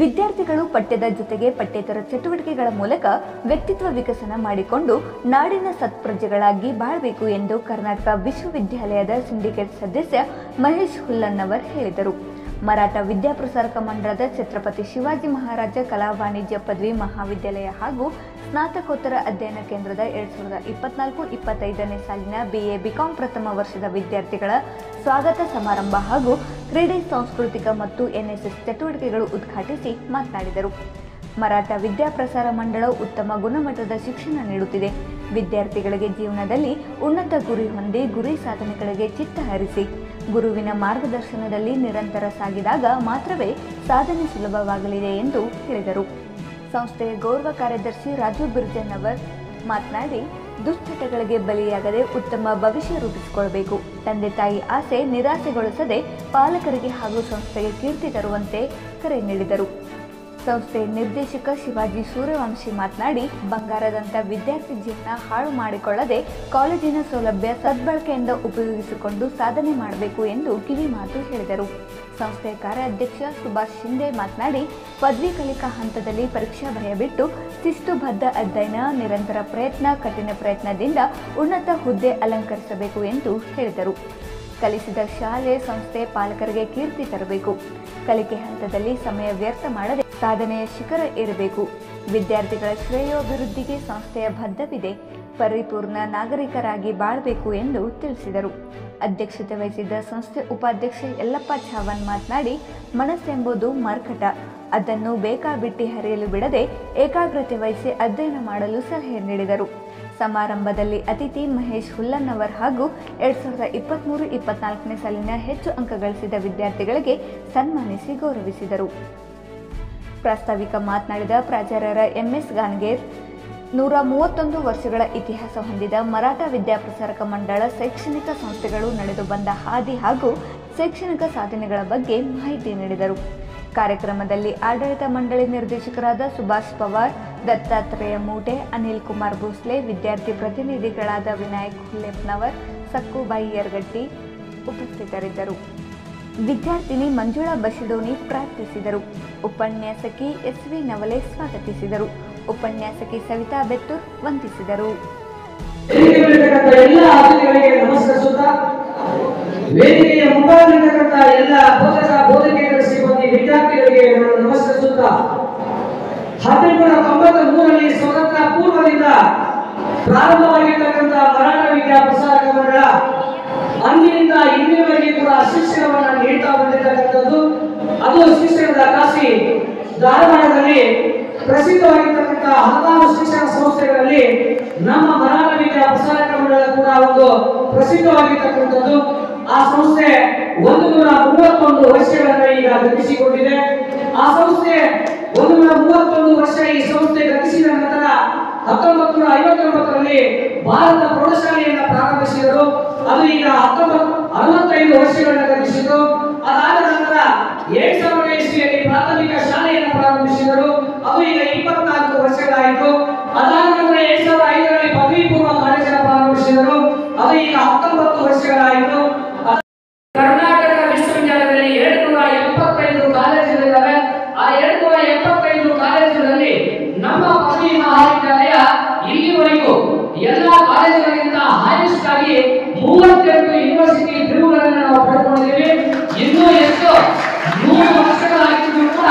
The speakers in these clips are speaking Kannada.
ವಿದ್ಯಾರ್ಥಿಗಳು ಪಠ್ಯದ ಜೊತೆಗೆ ಪಠ್ಯೇತರ ಚಟುವಟಿಕೆಗಳ ಮೂಲಕ ವ್ಯಕ್ತಿತ್ವ ವಿಕಸನ ಮಾಡಿಕೊಂಡು ನಾಡಿನ ಸತ್ಪ್ರಜೆಗಳಾಗಿ ಬಾಳಬೇಕು ಎಂದು ಕರ್ನಾಟಕ ವಿಶ್ವವಿದ್ಯಾಲಯದ ಸಿಂಡಿಕೇಟ್ ಸದಸ್ಯ ಮಹೇಶ್ ಹುಲ್ಲನ್ನವರ್ ಹೇಳಿದರು. ಮರಾಠ ವಿದ್ಯಾಪ್ರಸಾರಕ ಮಂಡಳದ ಛತ್ರಪತಿ ಶಿವಾಜಿ ಮಹಾರಾಜ ಕಲಾ ವಾಣಿಜ್ಯ ಪದವಿ ಮಹಾವಿದ್ಯಾಲಯ ಹಾಗೂ ಸ್ನಾತಕೋತ್ತರ ಅಧ್ಯಯನ ಕೇಂದ್ರದ ಎರಡ್ ಸಾವಿರದ ಇಪ್ಪತ್ನಾಲ್ಕು ಇಪ್ಪತ್ತೈದನೇ ಸಾಲಿನ ಬಿಎ ಬಿಕಾಂ ಪ್ರಥಮ ವರ್ಷದ ವಿದ್ಯಾರ್ಥಿಗಳ ಸ್ವಾಗತ ಸಮಾರಂಭ ಹಾಗೂ ಕ್ರೀಡೆ ಸಾಂಸ್ಕೃತಿಕ ಮತ್ತು ಎನ್ಎಸ್ಎಸ್ ಚಟುವಟಿಕೆಗಳು ಉದ್ಘಾಟಿಸಿ ಮಾತನಾಡಿದರು. ಮರಾಠ ವಿದ್ಯಾಪ್ರಸಾರ ಮಂಡಳವು ಉತ್ತಮ ಗುಣಮಟ್ಟದ ಶಿಕ್ಷಣ ನೀಡುತ್ತಿದೆ. ವಿದ್ಯಾರ್ಥಿಗಳಿಗೆ ಜೀವನದಲ್ಲಿ ಉನ್ನತ ಗುರಿ ಹೊಂದಿ ಗುರಿ ಸಾಧನೆಗಳಿಗೆ ಚಿತ್ತ ಹರಿಸಿ. ಗುರುವಿನ ಮಾರ್ಗದರ್ಶನದಲ್ಲಿ ನಿರಂತರ ಸಾಗಿದಾಗ ಮಾತ್ರವೇ ಸಾಧನೆ ಸುಲಭವಾಗಲಿದೆ ಎಂದು ಹೇಳಿದರು. ಸಂಸ್ಥೆಯ ಗೌರವ ಕಾರ್ಯದರ್ಶಿ ರಾಜು ಬಿರ್ಜನ್ನವರ್ ಮಾತನಾಡಿ, ದುಶ್ಚಟಗಳಿಗೆ ಬಲಿಯಾಗದೆ ಉತ್ತಮ ಭವಿಷ್ಯ ರೂಪಿಸಿಕೊಳ್ಳಬೇಕು ತಂದೆ ತಾಯಿ ಆಸೆ ನಿರಾಸೆಗೊಳಿಸದೆ ಪಾಲಕರಿಗೆ ಹಾಗೂ ಸಂಸ್ಥೆಗೆ ಕೀರ್ತಿ ತರುವಂತೆ ಕರೆ ನೀಡಿದರು. ಸಂಸ್ಥೆ ನಿರ್ದೇಶಕ ಶಿವಾಜಿ ಸೂರ್ಯವಂಶಿ ಮಾತನಾಡಿ, ಬಂಗಾರದಂಥ ವಿದ್ಯಾರ್ಥಿ ಜೀವನ ಹಾಳು ಮಾಡಿಕೊಳ್ಳದೆ ಕಾಲೇಜಿನ ಸೌಲಭ್ಯ ಸದ್ಬಳಕೆಯಿಂದ ಉಪಯೋಗಿಸಿಕೊಂಡು ಸಾಧನೆ ಮಾಡಬೇಕು ಎಂದು ಕಿವಿಮಾತು ಹೇಳಿದರು. ಸಂಸ್ಥೆಯ ಕಾರ್ಯಾಧ್ಯಕ್ಷ ಸುಭಾಷ್ ಶಿಂದೆ ಮಾತನಾಡಿ, ಪದವಿ ಕಲಿಕಾ ಹಂತದಲ್ಲಿ ಪರೀಕ್ಷಾ ಭಯ ಬಿಟ್ಟು ಶಿಸ್ತುಬದ್ಧ ಅಧ್ಯಯನ, ನಿರಂತರ ಪ್ರಯತ್ನ, ಕಠಿಣ ಪ್ರಯತ್ನದಿಂದ ಉನ್ನತ ಹುದ್ದೆ ಅಲಂಕರಿಸಬೇಕು ಎಂದು ಹೇಳಿದರು. ಕಲಿಸಿದ ಶಾಲೆ ಸಂಸ್ಥೆ ಪಾಲಕರಿಗೆ ಕೀರ್ತಿ ತರಬೇಕು. ಕಲಿಕೆ ಹಂತದಲ್ಲಿ ಸಮಯ ವ್ಯರ್ಥ ಮಾಡದೆ ಸಾಧನೆಯ ಶಿಖರ ಇರಬೇಕು ವಿದ್ಯಾರ್ಥಿಗಳ ಶ್ರೇಯೋಭಿವೃದ್ಧಿಗೆ ಸಂಸ್ಥೆಯ ಬದ್ಧವಿದೆ. ಪರಿಪೂರ್ಣ ನಾಗರಿಕರಾಗಿ ಬಾಳಬೇಕು ಎಂದು ತಿಳಿಸಿದರು. ಅಧ್ಯಕ್ಷತೆ ವಹಿಸಿದ್ದ ಸಂಸ್ಥೆ ಉಪಾಧ್ಯಕ್ಷ ಯಲ್ಲಪ್ಪ ಚಾವನ್ ಮಾತನಾಡಿ ಮನಸ್ಸೆಂಬುದು ಮರ್ಕಟ ಅದನ್ನು ಬೇಕಾಬಿಟ್ಟಿ ಹರಿಯಲು ಬಿಡದೆ ಏಕಾಗ್ರತೆ ವಹಿಸಿ ಅಧ್ಯಯನ ಮಾಡಲು ಸಲಹೆ ನೀಡಿದರು. ಸಮಾರಂಭದಲ್ಲಿ ಅತಿಥಿ ಮಹೇಶ್ ಹುಲ್ಲನ್ನವರ್ ಹಾಗೂ ಎರಡ್ ಸಾವಿರದ ಇಪ್ಪತ್ತ್ಮೂರು ಇಪ್ಪತ್ನಾಲ್ಕನೇ ಸಾಲಿನ ಹೆಚ್ಚು ಅಂಕ ಗಳಿಸಿದ ವಿದ್ಯಾರ್ಥಿಗಳಿಗೆ ಸನ್ಮಾನಿಸಿ ಗೌರವಿಸಿದರು. ಪ್ರಾಸ್ತಾವಿಕ ಮಾತನಾಡಿದ ಪ್ರಾಚಾರ್ಯರ ಎಂಎಸ್ ಗಾನ್ಗೇರ್, ನೂರ ಮೂವತ್ತೊಂದು ವರ್ಷಗಳ ಇತಿಹಾಸ ಹೊಂದಿದ ಮರಾಠ ವಿದ್ಯಾಪ್ರಸಾರಕ ಮಂಡಳ ಶೈಕ್ಷಣಿಕ ಸಂಸ್ಥೆಗಳು ನಡೆದು ಬಂದ ಹಾದಿ ಹಾಗೂ ಶೈಕ್ಷಣಿಕ ಸಾಧನೆಗಳ ಬಗ್ಗೆ ಮಾಹಿತಿ ನೀಡಿದರು. ಕಾರ್ಯಕ್ರಮದಲ್ಲಿ ಆಡಳಿತ ಮಂಡಳಿ ನಿರ್ದೇಶಕರಾದ ಸುಭಾಷ್ ಪವಾರ್, ದತ್ತಾತ್ರೇಯ ಮೂಟೆ, ಅನಿಲ್ ಕುಮಾರ್ ಭೋಸ್ಲೆ, ವಿದ್ಯಾರ್ಥಿ ಪ್ರತಿನಿಧಿಗಳಾದ ವಿನಾಯಕ್ ಹುಲ್ಲೆಪ್ನವರ್, ಸಕ್ಕುಬಾಯಿ ಯರ್ಗಟ್ಟಿ ಉಪಸ್ಥಿತರಿದ್ದರು. ವಿದ್ಯಾರ್ಥಿನಿ ಮಂಜುಳಾ ಬಶಿಡೋನಿ ಪ್ರಾರ್ಥಿಸಿದರು. ಉಪನ್ಯಾಸಕಿ ಎಸ್ ವಿ ನವಲೆ ಸ್ವಾಗತಿಸಿದರು. ಉಪನ್ಯಾಸಕಿ ಸವಿತಾ ಬೆತ್ತೂರ್ ವಂದಿಸಿದರು. ವೇದಿಕೆಯ ಮುಂಭಾಗದಲ್ಲಿರ್ತಕ್ಕಂಥ ಎಲ್ಲ ಬೋಧಕ ಬೋಧಕೇತರ ಸಿಬ್ಬಂದಿ, ವಿದ್ಯಾರ್ಥಿಗಳಿಗೆ ನಾನು ನಮಸ್ಕರಿಸುತ್ತಾ, ಹದಿನೆಂಟುನೂರ ತೊಂಬತ್ತ ಮೂರರಲ್ಲಿ ಸ್ವತಂತ್ರ ಪೂರ್ವದಿಂದ ಪ್ರಾರಂಭವಾಗಿರ್ತಕ್ಕಂಥ ಮರಾಠ ವಿದ್ಯಾಪ್ರಸಾರಕ ಮಂಡಳ ಅಂದಿನಿಂದ ಇಂದಿನವರೆಗೆ ಕೂಡ ಶಿಕ್ಷಣವನ್ನ ನೀಡ್ತಾ ಬಂದಿರತಕ್ಕಂಥದ್ದು. ಅದು ಶಿಕ್ಷಣದ ಕಾಶಿ ಧಾರವಾಡದಲ್ಲಿ ಪ್ರಸಿದ್ಧವಾಗಿರ್ತಕ್ಕಂಥ ಹಲವಾರು ಶಿಕ್ಷಣ ಸಂಸ್ಥೆಗಳಲ್ಲಿ ನಮ್ಮ ಮರಾಠ ಪ್ರಸಾರ ಮಂಡಳ ಕೂಡ ಒಂದು ಪ್ರಸಿದ್ಧವಾಗಿರ್ತಕ್ಕಂಥದ್ದು. ಆ ಸಂಸ್ಥೆ ಒಂದು ನೂರ ಮೂವತ್ತೊಂದು ವರ್ಷಗಳನ್ನ ಈಗ ಗತಿಸಿಕೊಂಡಿದೆ. ಆ ಸಂಸ್ಥೆ ಒಂದು ನೂರ ಮೂವತ್ತೊಂದು ವರ್ಷ ಈ ಸಂಸ್ಥೆ ಗತಿಸಿದ ನಂತರ ಹತ್ತೊಂಬತ್ತು ನೂರ ಐವತ್ತೊಂಬತ್ತರಲ್ಲಿ ಭಾರತ ಪ್ರೌಢಶಾಲೆಯನ್ನ ಪ್ರಾರಂಭಿಸಿದರು. ಅದು ಈಗ ಹತ್ತೊಂಬತ್ತು ಅರವತ್ತೈದು ವರ್ಷಗಳನ್ನ ಗತಿಸಿತು ಅದಾದ ನಂತರ ಎರಡ್ ಸಾವಿರದ ಇಸ್ವಿಯಲ್ಲಿ ಪ್ರಾಥಮಿಕ ಶಾಲೆಯನ್ನು ಪ್ರಾರಂಭಿಸಿದರು. ಅದು ಈಗ ಇಪ್ಪತ್ನಾಲ್ಕು ವರ್ಷಗಳಾಯಿತು. ಅದಾದ ನಂತರ ಎರಡ್ ಸಾವಿರದ ಐದರಲ್ಲಿ ಪದವಿ ಪೂರ್ವ ಕಾಲೇಜನ್ನು ಪ್ರಾರಂಭಿಸಿದರು. ಅದು ಈಗ ಹತ್ತೊಂಬತ್ತು ವರ್ಷಗಳಾಯಿತು ಅದ- ಕರ್ನಾಟಕ ವಿಶ್ವವಿದ್ಯಾಲಯದಲ್ಲಿ ಎರಡು ನೂರ ಎಪ್ಪತ್ತೈದು ಕಾಲೇಜುಗಳಿದ್ದಾವೆ ಆ ಎರಡು ನೂರ ಎಪ್ಪತ್ತೈದು ಕಾಲೇಜುಗಳಲ್ಲಿ ನಮ್ಮ ಪದವಿ ಮಹಾವಿದ್ಯಾಲಯ ಇಲ್ಲಿವರೆಗೂ ಎಲ್ಲ ಕಾಲೇಜುಗಳಿಗಿಂತ ಹೈಯೆಸ್ಟ್ ಆಗಿ ಮೂವತ್ತೆರಡು ಯೂನಿವರ್ಸಿಟಿ ಬಿರುವುಗಳನ್ನು ನಾವು ಪಡೆದುಕೊಂಡಿದ್ದೀವಿ ಇನ್ನೂ ಎಷ್ಟೋ ನೂರು ವರ್ಷಗಳಾಗಿದ್ರು ಕೂಡ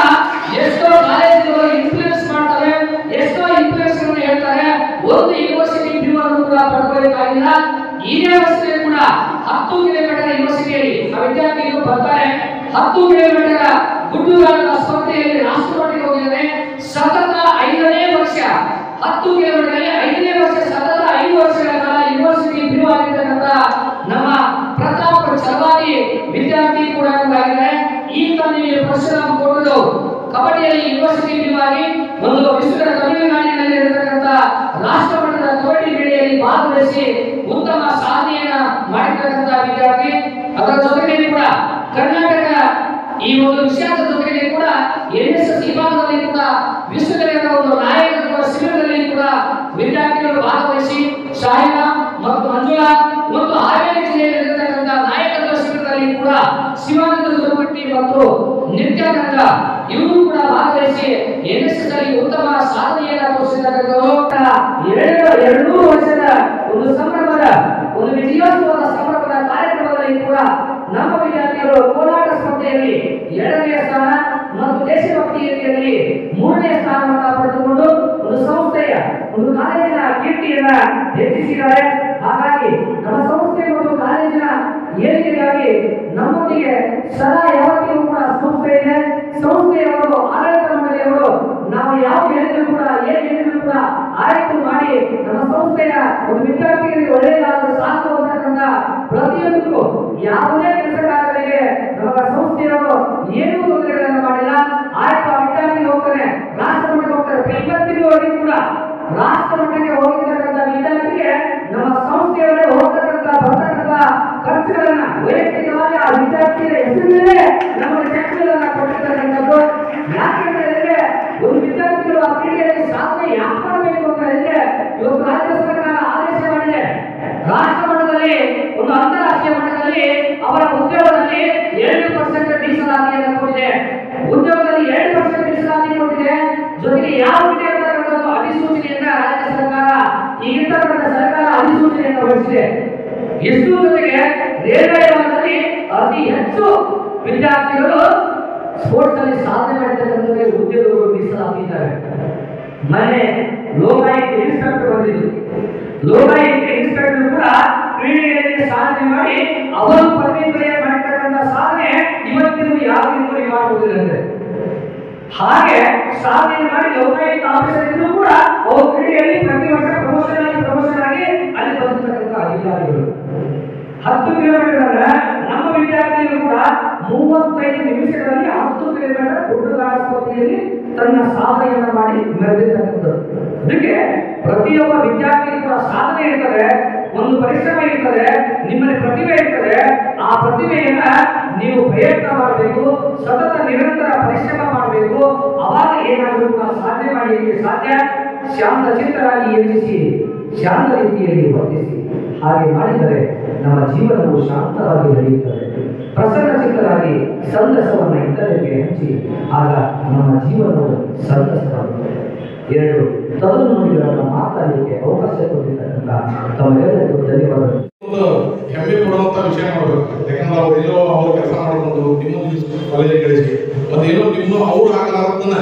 ಎಷ್ಟೋ ಕಾಲೇಜುಗಳು ಇನ್ಫ್ಲೂಯೆನ್ಸ್ ಮಾಡ್ತಾರೆ ಎಷ್ಟೋ ಇನ್ಫ್ಲೂಯೆನ್ಸ್ ಹೇಳ್ತಾರೆ. ಒಂದು ಯೂನಿವರ್ಸಿಟಿ ಬಿರುವನ್ನು ಕೂಡ ಪಡ್ಕೋಬೇಕಾಗಿಲ್ಲ ಈ ವ್ಯವಸ್ಥೆ ಕೂಡ ಹತ್ತು ಕಿಲೋಮೀಟರ್ ಯೂನಿವರ್ಸಿಟಿಯಲ್ಲಿ ಆ ವಿದ್ಯಾರ್ಥಿಗಳು ಬರ್ತಾರೆ. ಹತ್ತು ಕಿಲೋಮೀಟರ್ ಗುಡ್ಡುಗಾಲದ ಸ್ಪರ್ಧೆಯಲ್ಲಿ ರಾಷ್ಟ್ರಪತಿ ಹೋಗಿದ್ದಾರೆ. ಸತತ ಐದನೇ ವರ್ಷ, ಹತ್ತು ಕಿಲೋಮೀಟರ್ ಐದನೇ ವರ್ಷ, ಸತತ ಐದು ವರ್ಷಗಳ ಕಾಲ ಯೂನಿವರ್ಸಿಟಿ ನಮ್ಮ ಪ್ರತಾಪ್ ಚಲವಾದಿ ವಿದ್ಯಾರ್ಥಿ ಕೂಡ ಆಗಿದ್ದಾರೆ ಈ ನಿಮಗೆ ಪರಶುರಾಮ್ ಕೋಟರು ಕಬಡ್ಡಿಯಲ್ಲಿ ಯೂನಿವರ್ಸಿಟಿ ಬಿಡುವಾಗಿ ಒಂದು ವಿಶ್ವದ ತಮಿಳುನಾಡಿನಲ್ಲಿ ಇರತಕ್ಕಂಥ ರಾಷ್ಟ್ರ ಮಟ್ಟದ ಕಬಡ್ಡಿ ಕ್ರೀಡೆಯಲ್ಲಿ ಭಾಗವಹಿಸಿ ಉತ್ತಮ ಸಾಧನೆಯನ್ನ ಮಾಡಿರ್ತಕ್ಕಂಥ ವಿದ್ಯಾರ್ಥಿ. ಅದರ ಜೊತೆಗೆ ಕೂಡ ಕರ್ನಾಟಕ ಈ ಒಂದು ವಿಷಯದ ಜೊತೆಗೆ ಕೂಡ ಎನ್ ಎಸ್ ಎಸ್ ವಿಭಾಗದಲ್ಲಿ ಕೂಡ ವಿಶ್ವದಲ್ಲಿ ಒಂದು ನಾಯಕತ್ವ ಶಿಬಿರದಲ್ಲಿ ಕೂಡ ವಿದ್ಯಾರ್ಥಿಗಳು ಭಾಗವಹಿಸಿ ಶಾಹಿನಾ ನಿತ್ಯಾನಂದ, ಇವರು ಕೂಡ ಭಾಗವಹಿಸಿ ಎನ್ ಎಸ್ ಎಸ್ ಅಲ್ಲಿ ಉತ್ತಮ ಸಾಧನೆಯನ್ನ ತೋರಿಸಿರ್ತಕ್ಕಂಥವರು ಎರಡು ಎರಡು ವರ್ಷದ ಒಂದು ಸಂಭ್ರಮದ, ಒಂದು ವಿಜಯೋತ್ಸವದ ಸಂಭ್ರಮದ ಕಾರ್ಯಕ್ರಮದಲ್ಲಿ ಕೂಡ ನಮ್ಮ ವಿದ್ಯಾರ್ಥಿಗಳು ಕೋಲಾಟ ಸ್ಪರ್ಧೆಯಲ್ಲಿ ಎರಡನೇ ಸ್ಥಾನ ಮತ್ತು ದೇಶಭಕ್ತಿಯಲ್ಲಿ ಮೂರನೇ ಸ್ಥಾನವನ್ನು ಪಡೆದುಕೊಂಡು ಒಂದು ಸಂಸ್ಥೆಯ ಒಂದು ಕಾಲೇಜಿನ ಕೀರ್ತಿಯನ್ನ ಹೆಚ್ಚಿಸಿದ್ದಾರೆ ಹಾಗಾಗಿ ನಮ್ಮ ಸಂಸ್ಥೆ ಮತ್ತು ಕಾಲೇಜಿನ ಏಳಿಗೆಗಾಗಿ ನಮ್ಮೊಂದಿಗೆ ಸದಾ ಯಾವತ್ತಿಗೂ ಕೂಡ ಸಂಸ್ಥೆ ಇದೆ ಸಂಸ್ಥೆಯ ಒಂದು ಆಡಳಿತ ಮಂಡಳಿಯವರು ನಾವು ಯಾವ ಹೇಳಿದ್ರು ಕೂಡ ಏನ್ ಹೇಳಿದ್ರು ಕೂಡ ಆಯ್ತು ಮಾಡಿ ನಮ್ಮ ಸಂಸ್ಥೆಯ ಒಂದು ವಿದ್ಯಾರ್ಥಿಗಳಿಗೆ ಒಳ್ಳೆಯದಾದ ಸಾಕು ಅಂತಕ್ಕಂಥ ಪ್ರತಿಯೊಂದಕ್ಕೂ ಯಾವುದೇ ಕಾರ್ಯಗಳಿಗೆ ನಮ್ಮ ಸಂಸ್ಥೆಯವರು ಏನೂ ತೊಂದರೆಗಳನ್ನು ಮಾಡಿಲ್ಲ. ಆಯ್ತು ವಿದ್ಯಾರ್ಥಿ ಹೋಗ್ತಾನೆ. ರಾಷ್ಟ್ರ ಮಟ್ಟಕ್ಕೆ ಹೋಗ್ತಾರೆ ಇವತ್ತಿನವರೆಗೂ ಕೂಡ ರಾಷ್ಟ್ರ ಮಟ್ಟಕ್ಕೆ ಹೋಗಿರ್ತಕ್ಕಂಥ ವಿದ್ಯಾರ್ಥಿಗೆ ನಮ್ಮ ಸಂಸ್ಥೆಯವರೇ ಹೋಗ್ತಕ್ಕಂಥ, ಬರ್ತಕ್ಕಂಥ ಖರ್ಚುಗಳನ್ನ ವೈಯಕ್ತಿಕವಾಗಿ ಆ ವಿದ್ಯಾರ್ಥಿಯ ಹೆಸರಿನಲ್ಲೇ ನಮಗೆ ಚೆಕ್ಗಳನ್ನ ಕೊಟ್ಟಿರ್ತಕ್ಕಂಥದ್ದು. ಯಾಕೆಂತ ಹೇಳಿದ್ರೆ, ಒಂದು ವಿದ್ಯಾರ್ಥಿಗಳು ಆ ಕ್ರೀಡೆಯಲ್ಲಿ ಸಾಧನೆ ಯಾಕೆ ಮಾಡಬೇಕು ಅಂತ ಹೇಳಿದ್ರೆ ಇವತ್ತು ರಾಜ್ಯ ಸರ್ಕಾರ ಆದೇಶ ಮಾಡಿದೆ ರಾಷ್ಟ್ರ ಮಟ್ಟದಲ್ಲಿ ಒಂದು ಅಂತಾರಾಷ್ಟ್ರೀಯ ಮಟ್ಟದಲ್ಲಿ ಅವರ ಉದ್ಯೋಗದಲ್ಲಿ ಎರಡು ಪರ್ಸೆಂಟ್ ಮೀಸಲಾತಿಯನ್ನು ಕೊಟ್ಟಿದೆ ಉದ್ಯೋಗದಲ್ಲಿ ಎರಡು ಪರ್ಸೆಂಟ್ ಮೀಸಲಾತಿ ಕೊಟ್ಟಿದೆ ಜೊತೆಗೆ ಯಾವ ವಿದ್ಯಾರ್ಥಿಗಳು ಅಧಿಸೂಚನೆಯನ್ನ ರಾಜ್ಯ ಸರ್ಕಾರ ಈಗಿರ್ತಕ್ಕಂಥ ಸರ್ಕಾರ ಹೊರಡಿಸಿದೆ ಎಷ್ಟು ಜೊತೆಗೆ ರೇಡಿಯೋದಲ್ಲಿ ಅತಿ ಹೆಚ್ಚು ವಿದ್ಯಾರ್ಥಿಗಳು ಸ್ಪೋರ್ಟ್ಸ್ ಅಲ್ಲಿ ಸಾಧನೆ ಮಾಡಿರ್ತಕ್ಕಂಥವರಿಗೆ ಉದ್ಯೋಗಗಳು ಮೀಸಲಾಗಿದ್ದಾರೆ ಮನೆ ಲೋಕಾಯುಕ್ತ ಇನ್ಸ್ಪೆಕ್ಟರ್ ಬಂದಿದ್ದು ಲೋಕಾಯುಕ್ತ ಇನ್ಸ್ಪೆಕ್ಟರ್ ಕೂಡ ಕ್ರೀಡೆಯಲ್ಲಿ ಸಾಧನೆ ಮಾಡಿ ಅವರು ಪದವಿ ಮಾಡಿರ್ತಕ್ಕಂಥ ಸಾಧನೆ ಇವತ್ತಿಗೂ ಯಾರಿಗೂ ಮಾಡುವುದಿಲ್ಲ ಹಾಗೆ ಸಾಧನೆ ಮಾಡಿ ಲೋಕಾಯುಕ್ತ ಆಫೀಸರ್ ಕೂಡ ಅವರು ಕ್ರೀಡೆಯಲ್ಲಿ ಪ್ರತಿ ವರ್ಷ ಪ್ರಮೋಷನ್ ಆಗಿ ಪ್ರಮೋಷನ್ ಆಗಿ ಅಲ್ಲಿ ಬಂದಿರ್ತಕ್ಕಂಥ ಅಧಿಕಾರಿಗಳು. ಹತ್ತು ಕಿಲೋಮೀಟರ್ ನಮ್ಮ ವಿದ್ಯಾರ್ಥಿಗಳು ಕೂಡ ಮೂವತ್ತೈದು ನಿಮಿಷಗಳಲ್ಲಿ ಹತ್ತು ಕಿಲೋಮೀಟರ್ ಹುಡುಗಾಟ ಸ್ಪರ್ಧೆಯಲ್ಲಿ ತನ್ನ ಸಾಧನೆಯನ್ನು ಮಾಡಿ ಮೆರೆದಿರ್ತಕ್ಕಂಥದ್ದು. ಅದಕ್ಕೆ ಪ್ರತಿಯೊಬ್ಬ ವಿದ್ಯಾರ್ಥಿ ಸಾಧನೆ ಇರ್ತದೆ. ಒಂದು ಪರಿಶ್ರಮ ಇರ್ತದೆ, ನಿಮ್ಮಲ್ಲಿ ಪ್ರತಿಭೆ ಇರ್ತದೆ, ಆ ಪ್ರತಿಭೆಯನ್ನ ನೀವು ಪ್ರಯತ್ನ ಮಾಡಬೇಕು, ಸತತ ನಿರಂತರ ಪರಿಶ್ರಮ ಮಾಡಬೇಕು. ಅವಾಗ ಏನಾದರೂ ನಾವು ಸಾಧನೆ ಮಾಡಲಿಕ್ಕೆ ಸಾಧ್ಯ. ಶಾಂತ ಚಿತ್ತರಾಗಿ ಯೋಚಿಸಿ, ಶಾಂತ ರೀತಿಯಲ್ಲಿ ವರ್ತಿಸಿ. ಹಾಗೆ ಮಾಡಿದರೆ ನಮ್ಮ ಜೀವನವು ಶಾಂತವಾಗಿ ನಡೆಯುತ್ತದೆ. ಪ್ರಸನ್ನ ಚಿತ್ತರಾಗಿ ಸಂತಸವನ್ನು ಇತರರಿಗೆ ಹಂಚಿ, ಆಗ ನಮ್ಮ ಜೀವನವು ಸಂತಸವಾಗುತ್ತದೆ. ಎರಡು ತದನುಡಿಗಳನ್ನು ಮಾತಾಡಲಿಕ್ಕೆ ಅವಕಾಶ ಧನ್ಯವಾದಗಳು ಹೆಮ್ಮೆ ಕೊಡುವಂತ ವಿಷಯ ಮಾಡಬೇಕು ಯಾಕಂದ್ರೆ ಅವ್ರು ಎಲ್ಲೋ ಅವ್ರ ಕೆಲಸ ಮಾಡಿಕೊಂಡು ನಿಮ್ಮ ಕಾಲೇಜಿಗೆ ಕಳಿಸಿ ಏನೋ ನಿಮ್ಮ ಅವ್ರು ಆಗಲಾರದನ್ನ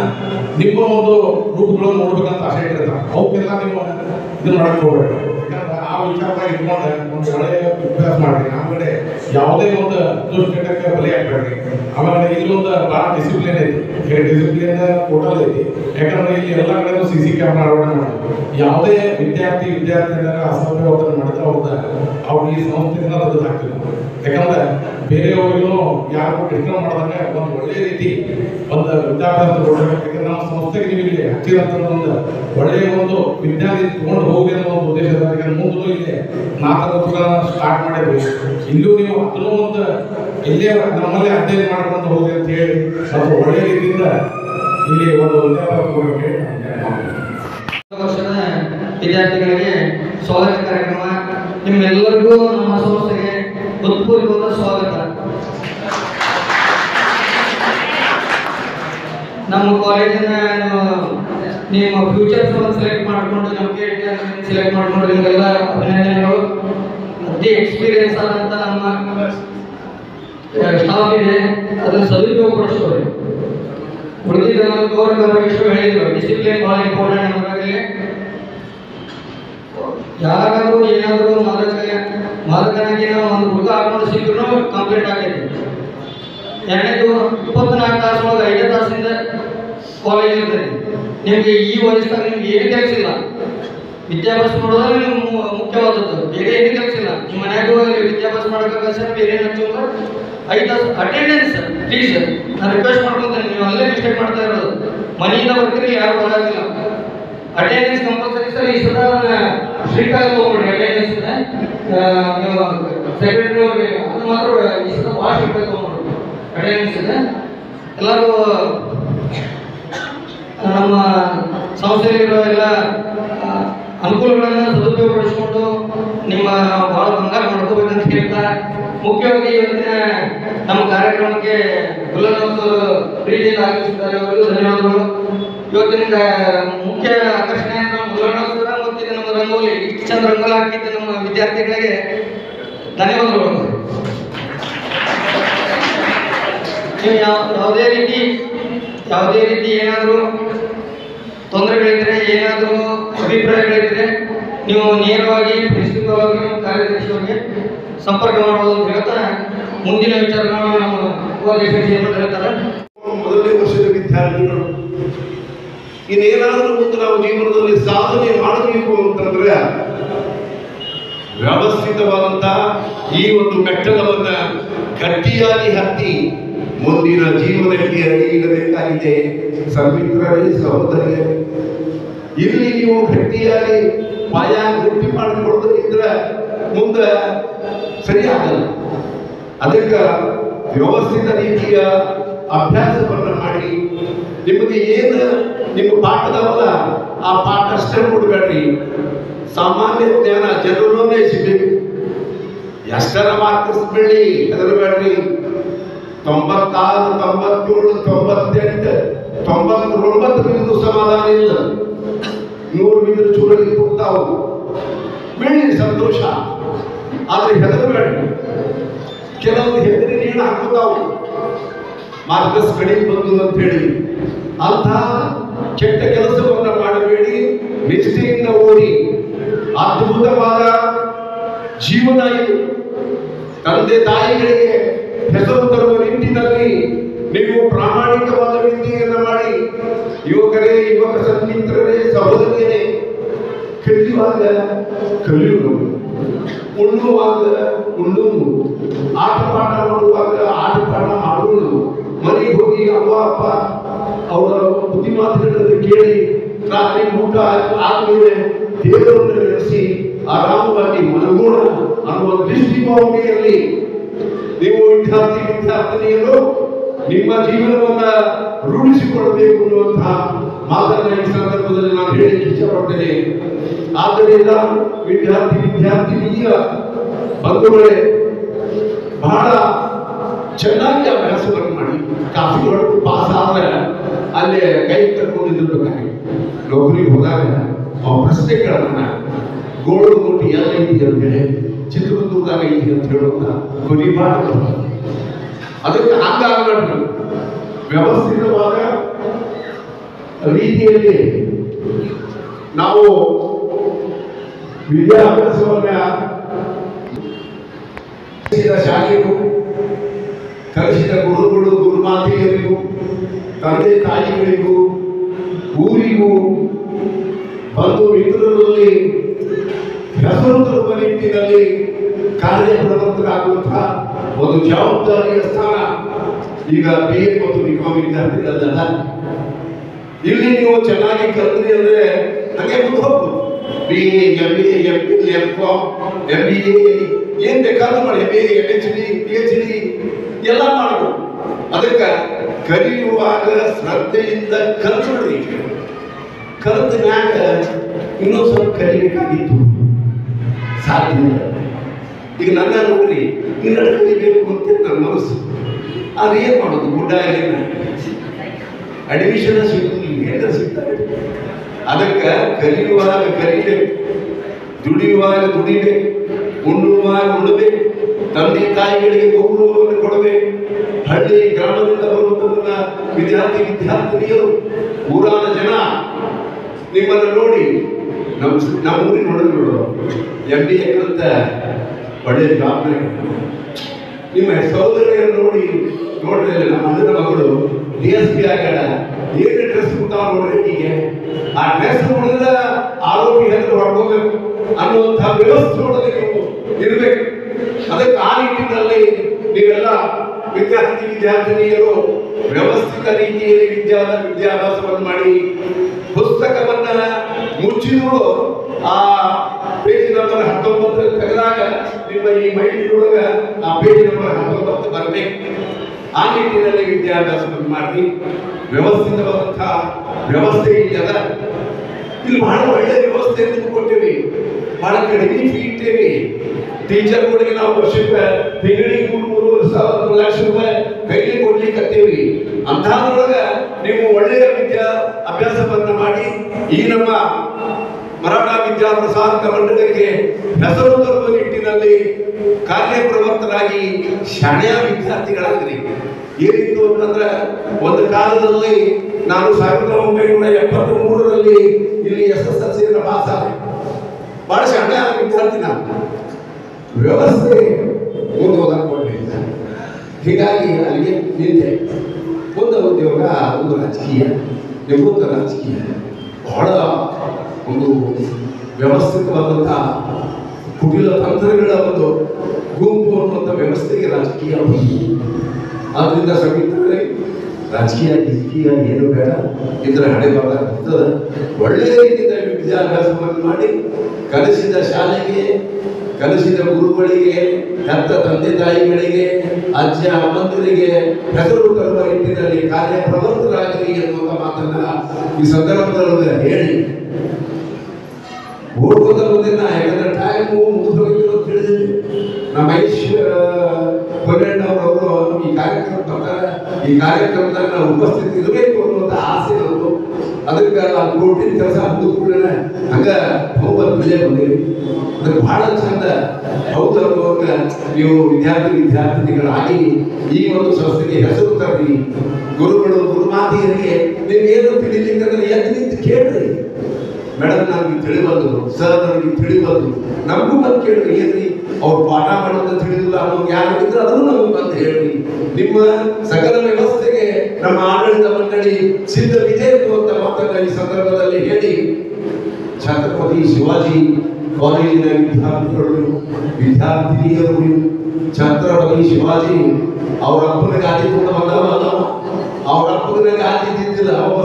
ನಿಮ್ಮ ಒಂದು ರೂಪಗಳನ್ನು ನೋಡ್ಬೇಕಂತ ಆಸೆ ಇಟ್ಟಿರ್ತಾರೆ. ಅವಕ್ಕೆಲ್ಲ ನೀವು ಇದನ್ನ ಮಾಡಕ್ ಹೋಗ್ಬೇಕು ಆ ವಿಚಾರದಾಗ ಇಟ್ಕೊಂಡು ಒಂದು ಒಳ್ಳೆಯ ಅಭ್ಯಾಸ ಮಾಡ್ರಿ. ಆಮೇಲೆ ಯಾವುದೇ ಒಂದು ದುಷ್ಟಕ್ಕೆ ಬಲಿ ಆಗ್ಬೇಡ್ರಿ ಆಮೇಲೆ ಇಲ್ಲಿ ಒಂದು ಭಾಳ ಡಿಸಿಪ್ಲಿನ್ ಐತಿ. ಡಿಸಿಪ್ಲಿನ್ ಟೋಟಲ್ ಐತಿ. ಯಾಕಂದ್ರೆ ಇಲ್ಲಿ ಎಲ್ಲ ಕಡೆನೂ ಸಿ ಸಿ ಕ್ಯಾಮ್ರಾ ಅಳವಡಿಕೆ ಮಾಡಬೇಕು. ಯಾವುದೇ ವಿದ್ಯಾರ್ಥಿ, ವಿದ್ಯಾರ್ಥಿನಿಯರ ಅಸಭ್ಯ ಮಾಡಿದ್ರೆ ಅವ್ರದ್ದು ಅವ್ರು ಈ ಸಂಸ್ಥೆಯಿಂದ ತೆಗೆದು ಹಾಕ್ತಿಲ್ಲ ಯಾಕಂದ್ರೆ ಬೇರೆಯವರಿಗೂ ಯಾರು ಡಿಸ್ಟರ್ಬ್ ಮಾಡದಂಗೆ ಒಂದು ಒಳ್ಳೆ ರೀತಿ ಒಂದು ವಿದ್ಯಾಭ್ಯಾಸ ಕೊಡಬೇಕು. ನಮ್ಮ ಸಂಸ್ಥೆಗೆ ನೀವು ಇಲ್ಲಿ ಹಚ್ಚಿರಂತ ಒಂದು ಒಳ್ಳೆಯ ಒಂದು ವಿದ್ಯಾರ್ಥಿ ತಗೊಂಡು ಹೋಗಿ ಅನ್ನೋ ಒಂದು ಉದ್ದೇಶದ ಮುಂದೂ ಇಲ್ಲಿ ನಾಟಕಗಳನ್ನು ಸ್ಟಾರ್ಟ್ ಮಾಡಿದ್ವಿ. ಇಲ್ಲೂ ನೀವು ಅದನ್ನು ಒಂದು ಇಲ್ಲೇ ನಮ್ಮಲ್ಲೇ ಅಧ್ಯಯನ ಮಾಡ್ಕೊಂಡು ಹೋಗಿ ಅಂತ ಹೇಳಿ ಅದು ಒಳ್ಳೆಯ ರೀತಿಯಿಂದ ಇಲ್ಲಿ ಒಂದು ವಿದ್ಯಾಭ್ಯಾಸ ಕೊಡಬೇಕು ವರ್ಷದ ವಿದ್ಯಾರ್ಥಿಗಳಿಗೆ ಸ್ವಾಗತ ಕಾರ್ಯಕ್ರಮ ನಿಮ್ಮೆಲ್ಲರಿಗೂ ನಮ್ಮ ಸಂಸ್ಥೆಗೆ ಹೃತ್ಪೂರ್ವಕವಾದ ಸ್ವಾಗತ. ನಮ್ಮ ಕಾಲೇಜಿನ, ನಿಮ್ಮ ಫ್ಯೂಚರ್ಸ್ ಒಂದು ಸೆಲೆಕ್ಟ್ ಮಾಡಿಕೊಂಡು ನಮಗೆ ಸೆಲೆಕ್ಟ್ ಮಾಡಿಕೊಂಡು, ನಿಮಗೆಲ್ಲ ಅಭಿನಂದನೆಗಳು. ಅತಿ ಎಕ್ಸ್ಪೀರಿಯನ್ಸ್ ಆದಂಥ ನಮ್ಮ ಸ್ಟಾಫ್ ಇದೆ. ಅದನ್ನು ಸದುಪಯೋಗ ಪಡಿಸ್ತೇವೆ ನಮ್ಮ ಗೌರವ ಹೇಳಿದ್ರು ಡಿಸಿಪ್ಲಿನ್ ಇಂಪಾರ್ಟೆಂಟ್ ಯಾರಾದರೂ ಏನಾದರೂ ಮಾದಕ ಮಾದಕನಾಗಿ ಒಂದು ಹುಡುಗ ಹಾಕೊಂಡು ಸಿಕ್ಕರೂ ಕಂಪ್ಲೀಟ್ ಆಗೈತಿ. ಎರಡನೇದು ಇಪ್ಪತ್ನಾಲ್ಕು ತಾಸು ಒಳಗೆ ಐದೇ ತಾಸಿಂದ ಕಾಲೇಜ್ ಇರ್ತೈತಿ ನಿಮಗೆ ಈ ವಯಸ್ಸಾಗ ನಿಮ್ಗೆ ಏನು ಕೆಲಸ ವಿದ್ಯಾಭ್ಯಾಸ ಮಾಡೋದ್ರೆ ನಿಮ್ಗೆ ಮುಖ್ಯವಾದದ್ದು. ಬೇರೆ ಏನು ಕೆಲಸ ಇಲ್ಲ. ನಿಮ್ಮ ಮನ್ಯಾಗ ವಿದ್ಯಾಭ್ಯಾಸ ಮಾಡೋಕೆ ಬೇರೆ ಏನು ಹಚ್ಚೋದು ಐದು ತಾಸು ಅಟೆಂಡೆನ್ಸ್ ಪ್ಲೀಸ್ ನಾನು ರಿಕ್ವೆಸ್ಟ್ ಮಾಡ್ಕೊತೇನೆ, ನೀವು ಅಲ್ಲೇ ಮಿಸ್ಟೇಕ್ ಮಾಡ್ತಾ ಇರೋದು. ಮನೆಯಿಂದ ಬರ್ತೀರಿ, ಯಾರು ಬರೋದಿಲ್ಲ. ಅಟೆಂಡೆನ್ಸ್ ಕಂಪಲ್ಸರಿ ಸರ್, ಈ ಸಲ ಮಾತ್ರ ಭಾಳ ಎಲ್ಲರೂ, ನಮ್ಮ ಸಂಸ್ಥೆಯಲ್ಲಿರೋ ಎಲ್ಲ ಅನುಕೂಲಗಳನ್ನು ಸದುಪಯೋಗಪಡಿಸಿಕೊಂಡು ನಿಮ್ಮ ಭಾಳ ಬಂಗಾರ ಮಾಡ್ಕೋಬೇಕಂತ ಹೇಳ್ತಾ, ಮುಖ್ಯವಾಗಿ ಇವತ್ತಿನ ನಮ್ಮ ಕಾರ್ಯಕ್ರಮಕ್ಕೆ ಪ್ರೀತಿಯಿಂದ ಆಗಮಿಸಿದ್ದಾರೆ. ಅವರಿಗೂ ಧನ್ಯವಾದಗಳು. ಇವತ್ತಿನ ಮುಖ್ಯ ಆಕರ್ಷಣೆ ಅಂದ್ರೆ ಗುಲ್ಲನವರ ಮತ್ತು ಇದು ನಮ್ಮ ರಂಗೋಲಿ ಚಂದ ರಂಗೋಲಿ ಹಾಕಿದ್ದ ನಮ್ಮ ವಿದ್ಯಾರ್ಥಿಗಳಿಗೆ ಧನ್ಯವಾದಗಳು. ನೀವು ಯಾವ ಯಾವುದೇ ರೀತಿ ಯಾವುದೇ ರೀತಿ ಏನಾದರೂ ತೊಂದರೆಗಳಿದ್ರೆ, ಏನಾದರೂ ಅಭಿಪ್ರಾಯಗಳಿದ್ರೆ ನೀವು ನೇರವಾಗಿ ಪ್ರಸ್ತುತವಾಗಿ ಕಾರ್ಯದರ್ಶಿಯವರಿಗೆ ಸಂಪರ್ಕ ಮಾಡಬಹುದು ಅಂತ ಹೇಳ್ತಾ ಮುಂದಿನ ವಿಚಾರಗಳನ್ನು ನಮ್ಮ ಉಪಾಧ್ಯಕ್ಷ ಮೊದಲನೇ ವರ್ಷದ ವಿದ್ಯಾರ್ಥಿಗಳು ಇನ್ನೇನಾದರೂ ಮುಂದೆ ನಾವು ಜೀವನದಲ್ಲಿ ಸಾಧನೆ ಮಾಡಬೇಕು ಅಂತಂದ್ರೆ ವ್ಯವಸ್ಥಿತವಾದಂತಹ ಈ ಒಂದು ಬೆಟ್ಟದವನ್ನ ಗಟ್ಟಿಯಾಗಿ ಹತ್ತಿ ಮುಂದಿನ ಜೀವನಕ್ಕೆ ಅಡಿಯಿಡಬೇಕಾಗಿದೆ ಸಮಿತ್ರರೇ ಸಹೋದರಿ ಇಲ್ಲಿ ನೀವು ಗಟ್ಟಿಯಾಗಿ ಪಾಯ ಗಟ್ಟಿ ಮಾಡಿಕೊಳ್ಳೋದ್ರಿಂದ ಮುಂದೆ ಸರಿಯಾಗಲ್ಲ. ಅದಕ್ಕೆ ವ್ಯವಸ್ಥಿತ ರೀತಿಯ ಅಭ್ಯಾಸವನ್ನು ನಿಮಗೆ ಏನು ನಿಮ್ಮ ಪಾಠದವಲ್ಲ ಆ ಪಾಠ ಅಷ್ಟೇ ಕೊಡ್ಬೇಡ್ರಿ ಸಾಮಾನ್ಯ ಜ್ಞಾನ ಜನರಲ್ಲೇ ಸಿಗಬೇಕು. ಎಷ್ಟರ ಮಾರ್ಕ್ಸ್ ಬೆಳ್ಳಿ ಹೆದರಬೇಡ್ರಿ. ತೊಂಬತ್ತಾರು, ತೊಂಬತ್ತೇಳು, ತೊಂಬತ್ತೆಂಟು ತೊಂಬತ್ತೊಂಬತ್ತು ಬಿಂದು ಸಮಾಧಾನ ಇಲ್ಲ. ನೂರು ಬಿಂದು ಚೂರಲ್ಲಿ ಕೊಡ್ತಾವು ಬೆಳ್ಳಿ ಸಂತೋಷ. ಆದ್ರೆ ಹೆದರ್ಬೇಡ್ರಿ. ಕೆಲವು ಹೆದರಿ ನೀರು ಹಾಕುತ್ತಾವು. ಮಾರ್ಕಸ್ ಕಡಿಮೆ ಬಂದು ಅಂತ ಹೇಳಿ. ಅಂತ ಕೆಟ್ಟ ಕೆಲಸವನ್ನು ಮಾಡಬೇಡಿ, ನಿಷ್ಠೆಯಿಂದ ಓಡಿ ಅದ್ಭುತವಾದ ಜೀವನ ತಂದೆ ತಾಯಿಗಳಿಗೆ ಹೆಸರು ತರುವ ನಿಟ್ಟಿನಲ್ಲಿ ನೀವು ಪ್ರಾಮಾಣಿಕವಾದ ವಿದ್ಯೆಯನ್ನು ಮಾಡಿ. ಯುವಕರೇ, ಯುವಕ ಸನ್ಮಿತ್ರರೇ ಸಹೋದರಿಯರೇ, ಕಲಿಯುವಾಗ ಕಲಿಯುವುದು. ಉಣ್ಣುವಾಗ ಉಣ್ಣುವುದು. ಆಟ ಪಾಠ ಮಾಡುವಾಗ ಹೋಗಿ ಅವ್ವ, ಅಪ್ಪ, ಅವರ ಬುದ್ಧಿಮಾತುಗಳನ್ನು ಕೇಳಿ ರಾತ್ರಿ ಊಟ ಆದ್ಮೇಲೆ ದೇವರನ್ನು ನೆನೆಸಿ ಆರಾಮವಾಗಿ ಮಲಗೋಣ ಅನ್ನುವ ದೃಷ್ಟಿಕೋನದಲ್ಲಿ ನೀವು ವಿದ್ಯಾರ್ಥಿ ವಿದ್ಯಾರ್ಥಿನಿಯರು ನಿಮ್ಮ ಜೀವನವನ್ನ ರೂಢಿಸಿಕೊಳ್ಳಬೇಕು ಅನ್ನುವಂತಹ ಮಾತನ್ನ ಈ ಸಂದರ್ಭದಲ್ಲಿ ನಾನು ಹೇಳಲಿಕ್ಕೆ ಇಷ್ಟಪಡ್ತೇನೆ. ಆದ್ದರಿಂದ ವಿದ್ಯಾರ್ಥಿ ವಿದ್ಯಾರ್ಥಿನಿಯ ಬಂಧುಗಳೇ ಬಹಳ ಚೆನ್ನಾಗಿ ಅಭ್ಯಾಸವನ್ನು ಮಾಡಿ. ಕಾಫಿ ಒಳಗೆ ಪಾಸ್ ಆದ್ರೆ ಅಲ್ಲಿ ಕೈ ಕಟ್ಕೊಂಡಿದ್ದಿರ್ಬೇಕಾಗಿ ನೌಕರಿಗೆ ಹೋದಾಗ ಆ ಪ್ರಶ್ನೆ ಕೇಳೋಣ ಗೋಳು ಮುಟ್ಟಿ ಎಲ್ಲ ಅಂತ ಹೇಳಿ ಚಿತ್ರದುರ್ಗದಾಗ ಐತಿ ಅಂತ ಹೇಳುವಂತ ಕೊನೆ ಮಾತು ಅದಕ್ಕೆ ಹಂಗಾಗಬೇಕು ವ್ಯವಸ್ಥಿತವಾದ ರೀತಿಯಲ್ಲಿ ನಾವು ವಿದ್ಯಾಭ್ಯಾಸವನ್ನ ಕಲಿಸಿದ ಶಾಲೆಗೂ ಕಲಿಸಿದ ಗುರುಗಳು ಗುರುಮಾತೆಯರಿಗೂ ತಂದೆ ತಾಯಿಗಳಿಗೂ, ಊರಿಗೂ, ಬಂಧು ಮಿತ್ರರಲ್ಲಿ ಹೆಸರು ನಿಟ್ಟಿನಲ್ಲಿ ಕಾರ್ಯಪ್ರವೃತ್ತರಾಗುವಂತಹ ಒಂದು ಜವಾಬ್ದಾರಿಯ ಸ್ಥಾನ ಈಗ ಬಿ ಎ ಮತ್ತು ಬಿ ಕಾಮ್ ವಿದ್ಯಾರ್ಥಿಗಳಲ್ಲ ಇಲ್ಲಿ ನೀವು ಚೆನ್ನಾಗಿ ಕಲ್ತ್ರಿ ಅಂದ್ರೆ ನನಗೆ ಮುಂದೆ ಹೋಗ್ಬೋದು B A M B M P M com M B A ಏನ್ ಬೇಕಾದ್ರೂ ಮಾಡಿ. M A M H D P H D ಎಲ್ಲ ಮಾಡ್ಬೋದು ಅದಕ್ಕೆ ಕಲಿಯುವಾಗ ಶ್ರದ್ಧೆಯಿಂದ ಕಲ್ತ್ರಿ ಕಲ್ತ ಮ್ಯಾಗ ಇನ್ನೊಂದು ಸ್ವಲ್ಪ ಕಲಿಬೇಕಾಗಿತ್ತು. ಸಾಧ್ಯ. ಈಗ ನನ್ನ ನೋಡ್ರಿ ಇನ್ನೂ ಕಲಿಬೇಕು ಅಂತ ನನ್ನ ಮನಸ್ಸು. ಅದು ಏನು ಮಾಡೋದು? ಗುಡ್ಡ ಏನ ಅಡ್ಮಿಷನ್ ಸಿಗುದಿಲ್ಲ ಎಲ್ಲ ಸಿಗ್ತಾರೆ ಅದಕ್ಕೆ ಕಲಿಯುವಾಗ ಕಲಿಬೇಕು. ದುಡಿಯುವಾಗ ದುಡಿಬೇಕು. ಉಣ್ಣುವಾಗ ಉಣಬೇಕು, ತಂದೆ ತಾಯಿಗಳಿಗೆ ಗೌರವವನ್ನು ಕೊಡಬೇಕು. ಹಳ್ಳಿ ಗ್ರಾಮದಿಂದ ಬರುವಂಥದನ್ನ ವಿದ್ಯಾರ್ಥಿ ವಿದ್ಯಾರ್ಥಿನಿಯರು ಊರಾದ ಜನ. ನಿಮ್ಮನ್ನು ನೋಡಿ ನಮ್ಮ ನಮ್ಮ ಊರಿನ ಹುಡುಗರು ಎಂ ಬಿ ಎ ಒಳ್ಳೆಯ ಒಳ್ಳೆ ಜವಾಬ್ದಾರಿ ನಿಮ್ಮ ಸಹೋದರಿಯನ್ನು ನೋಡಿ ಅಲ್ಲಿ ನಮ್ಮ ಅಣ್ಣನ ಮಗಳು. ಡಿ ಎಸ್ ಪಿ ಏನು ಡ್ರೆಸ್ ಕೊಡ್ತಾವ ನೋಡ್ರಿ ಹೀಗೆ ಆ ಡ್ರೆಸ್ ನೋಡಿದ್ರೆ ಆರೋಪಿ ಹೆಂಗ್ ಹೊಡ್ಕೋಬೇಕು ಅನ್ನುವಂಥ ವ್ಯವಸ್ಥೆ ಒಳಗೆ ಇರಬೇಕು. ಅದಕ್ಕೆ ಆ ನಿಟ್ಟಿನಲ್ಲಿ ನೀವೆಲ್ಲ ವಿದ್ಯಾರ್ಥಿ ವಿದ್ಯಾರ್ಥಿನಿಯರು ವ್ಯವಸ್ಥಿತ ರೀತಿಯಲ್ಲಿ ವಿದ್ಯಾ ವಿದ್ಯಾಭ್ಯಾಸವನ್ನು ಮಾಡಿ ಪುಸ್ತಕವನ್ನ ಮುಚ್ಚಿದ್ರು ಆ ಪೇಜ್ ನಂಬರ್ ಹತ್ತೊಂಬತ್ತು ತೆಗೆದಾಗ ನಿಮ್ಮ ಈ ಮೈಂಡಿನೊಳಗ ಆ ಪೇಜ್ ನಂಬರ್ ಹತ್ತೊಂಬತ್ತು ಬರಬೇಕು. ಆ ನಿಟ್ಟಿನಲ್ಲಿ ವಿದ್ಯಾಭ್ಯಾಸವನ್ನು ಮಾಡಿ ವ್ಯವಸ್ಥಿತವಾದಂತಹ ವ್ಯವಸ್ಥೆ ಇಲ್ಲದ ಇಲ್ಲಿ ಬಹಳ ಒಳ್ಳೆ ವ್ಯವಸ್ಥೆ ಕೊಟ್ಟಿವಿ ಬಹಳ ಕಡಿಮೆ ಫೀ ಇಟ್ಟೇವಿ ಟೀಚರ್ಗಳಿಗೆ ನಾವು ವರ್ಷಕ್ಕೆ ತಿಂಗಳಿಗೆ ಮೂರು ಸಾವಿರ ಲಕ್ಷ ರೂಪಾಯಿ ಕೈಲಿ ಕೊಡ್ಲಿಕ್ಕತ್ತೇವಿ ಅಂತಹದ್ರೊಳಗ ನೀವು ಒಳ್ಳೆಯ ವಿದ್ಯಾ ಅಭ್ಯಾಸವನ್ನ ಮಾಡಿ. ಈ ನಮ್ಮ ಮರಾಠ ವಿದ್ಯಾ ಪ್ರಸಾರಕ ಮಂಡಳಿಗೆ ಹೆಸರು ತರುವ ನಿಟ್ಟಿನಲ್ಲಿ ಕಾರ್ಯಪ್ರವರ್ತರಾಗಿ ಶಾಣೆಯ ವಿದ್ಯಾರ್ಥಿಗಳಾಗ್ರಿ. ಏನಿತ್ತು ಅಂತಂದ್ರೆ ಒಂದು ಕಾಲದಲ್ಲಿ ನಾನು ಸಾವಿರದ ಒಂಬೈನೂರ ಎಪ್ಪತ್ತ್ ಮೂರರಲ್ಲಿ ಇಲ್ಲಿ ಎಸ್ ಎಸ್ ಎಲ್ ಪಾಸ್ ಆದೆ. ಬಹಳ ಶಾಣೆಯ ವಿದ್ಯಾರ್ಥಿ ನಾನು. ವ್ಯವಸ್ಥೆ ಮುಂದುವರೆದ ಕೊಡಲಿಲ್ಲ ಹೀಗಾಗಿ ಅಲ್ಲಿಗೆ ನಿಂತೆ. ಒಂದು ಉದ್ಯೋಗ, ಒಂದು ರಾಜಕೀಯ, ನಿವೃತ್ತ ರಾಜಕೀಯ. ಬಹಳ ಒಂದು ವ್ಯವಸ್ಥಿತವಾದಂಥ ಕುಟಿಲ ತಂತ್ರಗಳ ಒಂದು ಗುಂಪು ಅನ್ನುವಂಥ ವ್ಯವಸ್ಥೆಗೆ ರಾಜಕೀಯ ಆದ್ದರಿಂದ ಸಂಗೀತದಲ್ಲಿ ರಾಜಕೀಯ ಗಿಜಕೀಯ ಏನು ಬೇಡ. ಇದರ ಹಣೆ ಭಾಗ ಇರ್ತದೆ. ಒಳ್ಳೆಯ ರೀತಿಯಿಂದ ವಿದ್ಯಾಭ್ಯಾಸವನ್ನು ಮಾಡಿ, ಕಲಿಸಿದ ಶಾಲೆಗೆ, ಕಲಿಸಿದ ಗುರುಗಳಿಗೆ, ಹೆತ್ತ ತಂದೆ ತಾಯಿಗಳಿಗೆ, ಅಜ್ಜ, ಅಮ್ಮಂದಿರಿಗೆ ಹೆಸರು ತರುವ ನಿಟ್ಟಿನಲ್ಲಿ ಕಾರ್ಯಪ್ರವೃತ್ತರಾಗಲಿ ಎನ್ನುವ ಮಾತನ್ನ ಈ ಸಂದರ್ಭದಲ್ಲಿ ಹೇಳಿ. ಓಡ್ಕೋತ ಬಂದಿಲ್ಲ ಯಾಕಂದ್ರೆ ಟೈಮು ಮುಗಿದೋಗಿದ್ರು ಅಂತ ತಿಳಿದಿದ್ವಿ ನಮ್ಮ ಮಹೇಶ್ ಅವರು ಈ ಕಾರ್ಯಕ್ರಮ ಬರ್ತಾರೆ ಈ ಕಾರ್ಯಕ್ರಮದಾಗ ನಾವು ಉಪಸ್ಥಿತಿ ಇರಬೇಕು ಅನ್ನುವಂಥ ಆಸೆ ಅವರು ಅದಕ್ಕೆ ನಾವು ಕೊಟ್ಟಿದ್ದ ಕೆಲಸ ಅಂದು ಕೂಡಲೇ ಹಂಗ ಹೌದು ಬೆಲೆ ಬಂದೇವಿ ಅದಕ್ಕೆ ಬಹಳ ಚಂದ ಹೌದು ಅನ್ನುವಾಗ ನೀವು ವಿದ್ಯಾರ್ಥಿ ವಿದ್ಯಾರ್ಥಿನಿಗಳಾಗಿ ಈ ಒಂದು ಸಂಸ್ಥೆಗೆ ಹೆಸರು ತರ್ರಿ. ಗುರುಗಳು ಗುರುಮಾತೆಯರಿಗೆ ಏನು ತಿಳಿಲಿಕ್ಕಂದ್ರೆ ಎದ್ದು ನಿಂತು ಕೇಳ್ರಿ. ಮೇಡಮ್ ನನಗೆ ತಿಳಿಬಂದು ಸರ್ ನನಗೆ ತಿಳಿಬಂದು ನಮಗೂ ಬಂದು ಕೇಳಿ ಏನ್ರಿ? ಅವ್ರು ಪಾಠ ಮಾಡೋದು ತಿಳಿದಿಲ್ಲ ಅನ್ನೋದು ಯಾರು ಇದ್ರೆ ಅದನ್ನು ನಮಗೆ ಬಂದು ಹೇಳಿ ನಿಮ್ಮ ಸಕಲ ವ್ಯವಸ್ಥೆಗೆ ನಮ್ಮ ಆಡಳಿತ ಮಂಡಳಿ ಸಿದ್ಧವಿದೆ ಅನ್ನುವಂಥ ಮಾತನ್ನ ಈ ಸಂದರ್ಭದಲ್ಲಿ ಹೇಳಿ. ಛತ್ರಪತಿ ಶಿವಾಜಿ ಕಾಲೇಜಿನ ವಿದ್ಯಾರ್ಥಿಗಳು, ವಿದ್ಯಾರ್ಥಿನಿಯರು, ಛತ್ರಪತಿ ಶಿವಾಜಿ, ಅವರ ಅಪ್ಪನ ಗಾದಿ ಕೊಂಡು ಅವರ ಅಪ್ಪನ ಗಾದಿ ಇದ್ದಿದ್ದಿಲ್ಲ ಒಬ್ಬ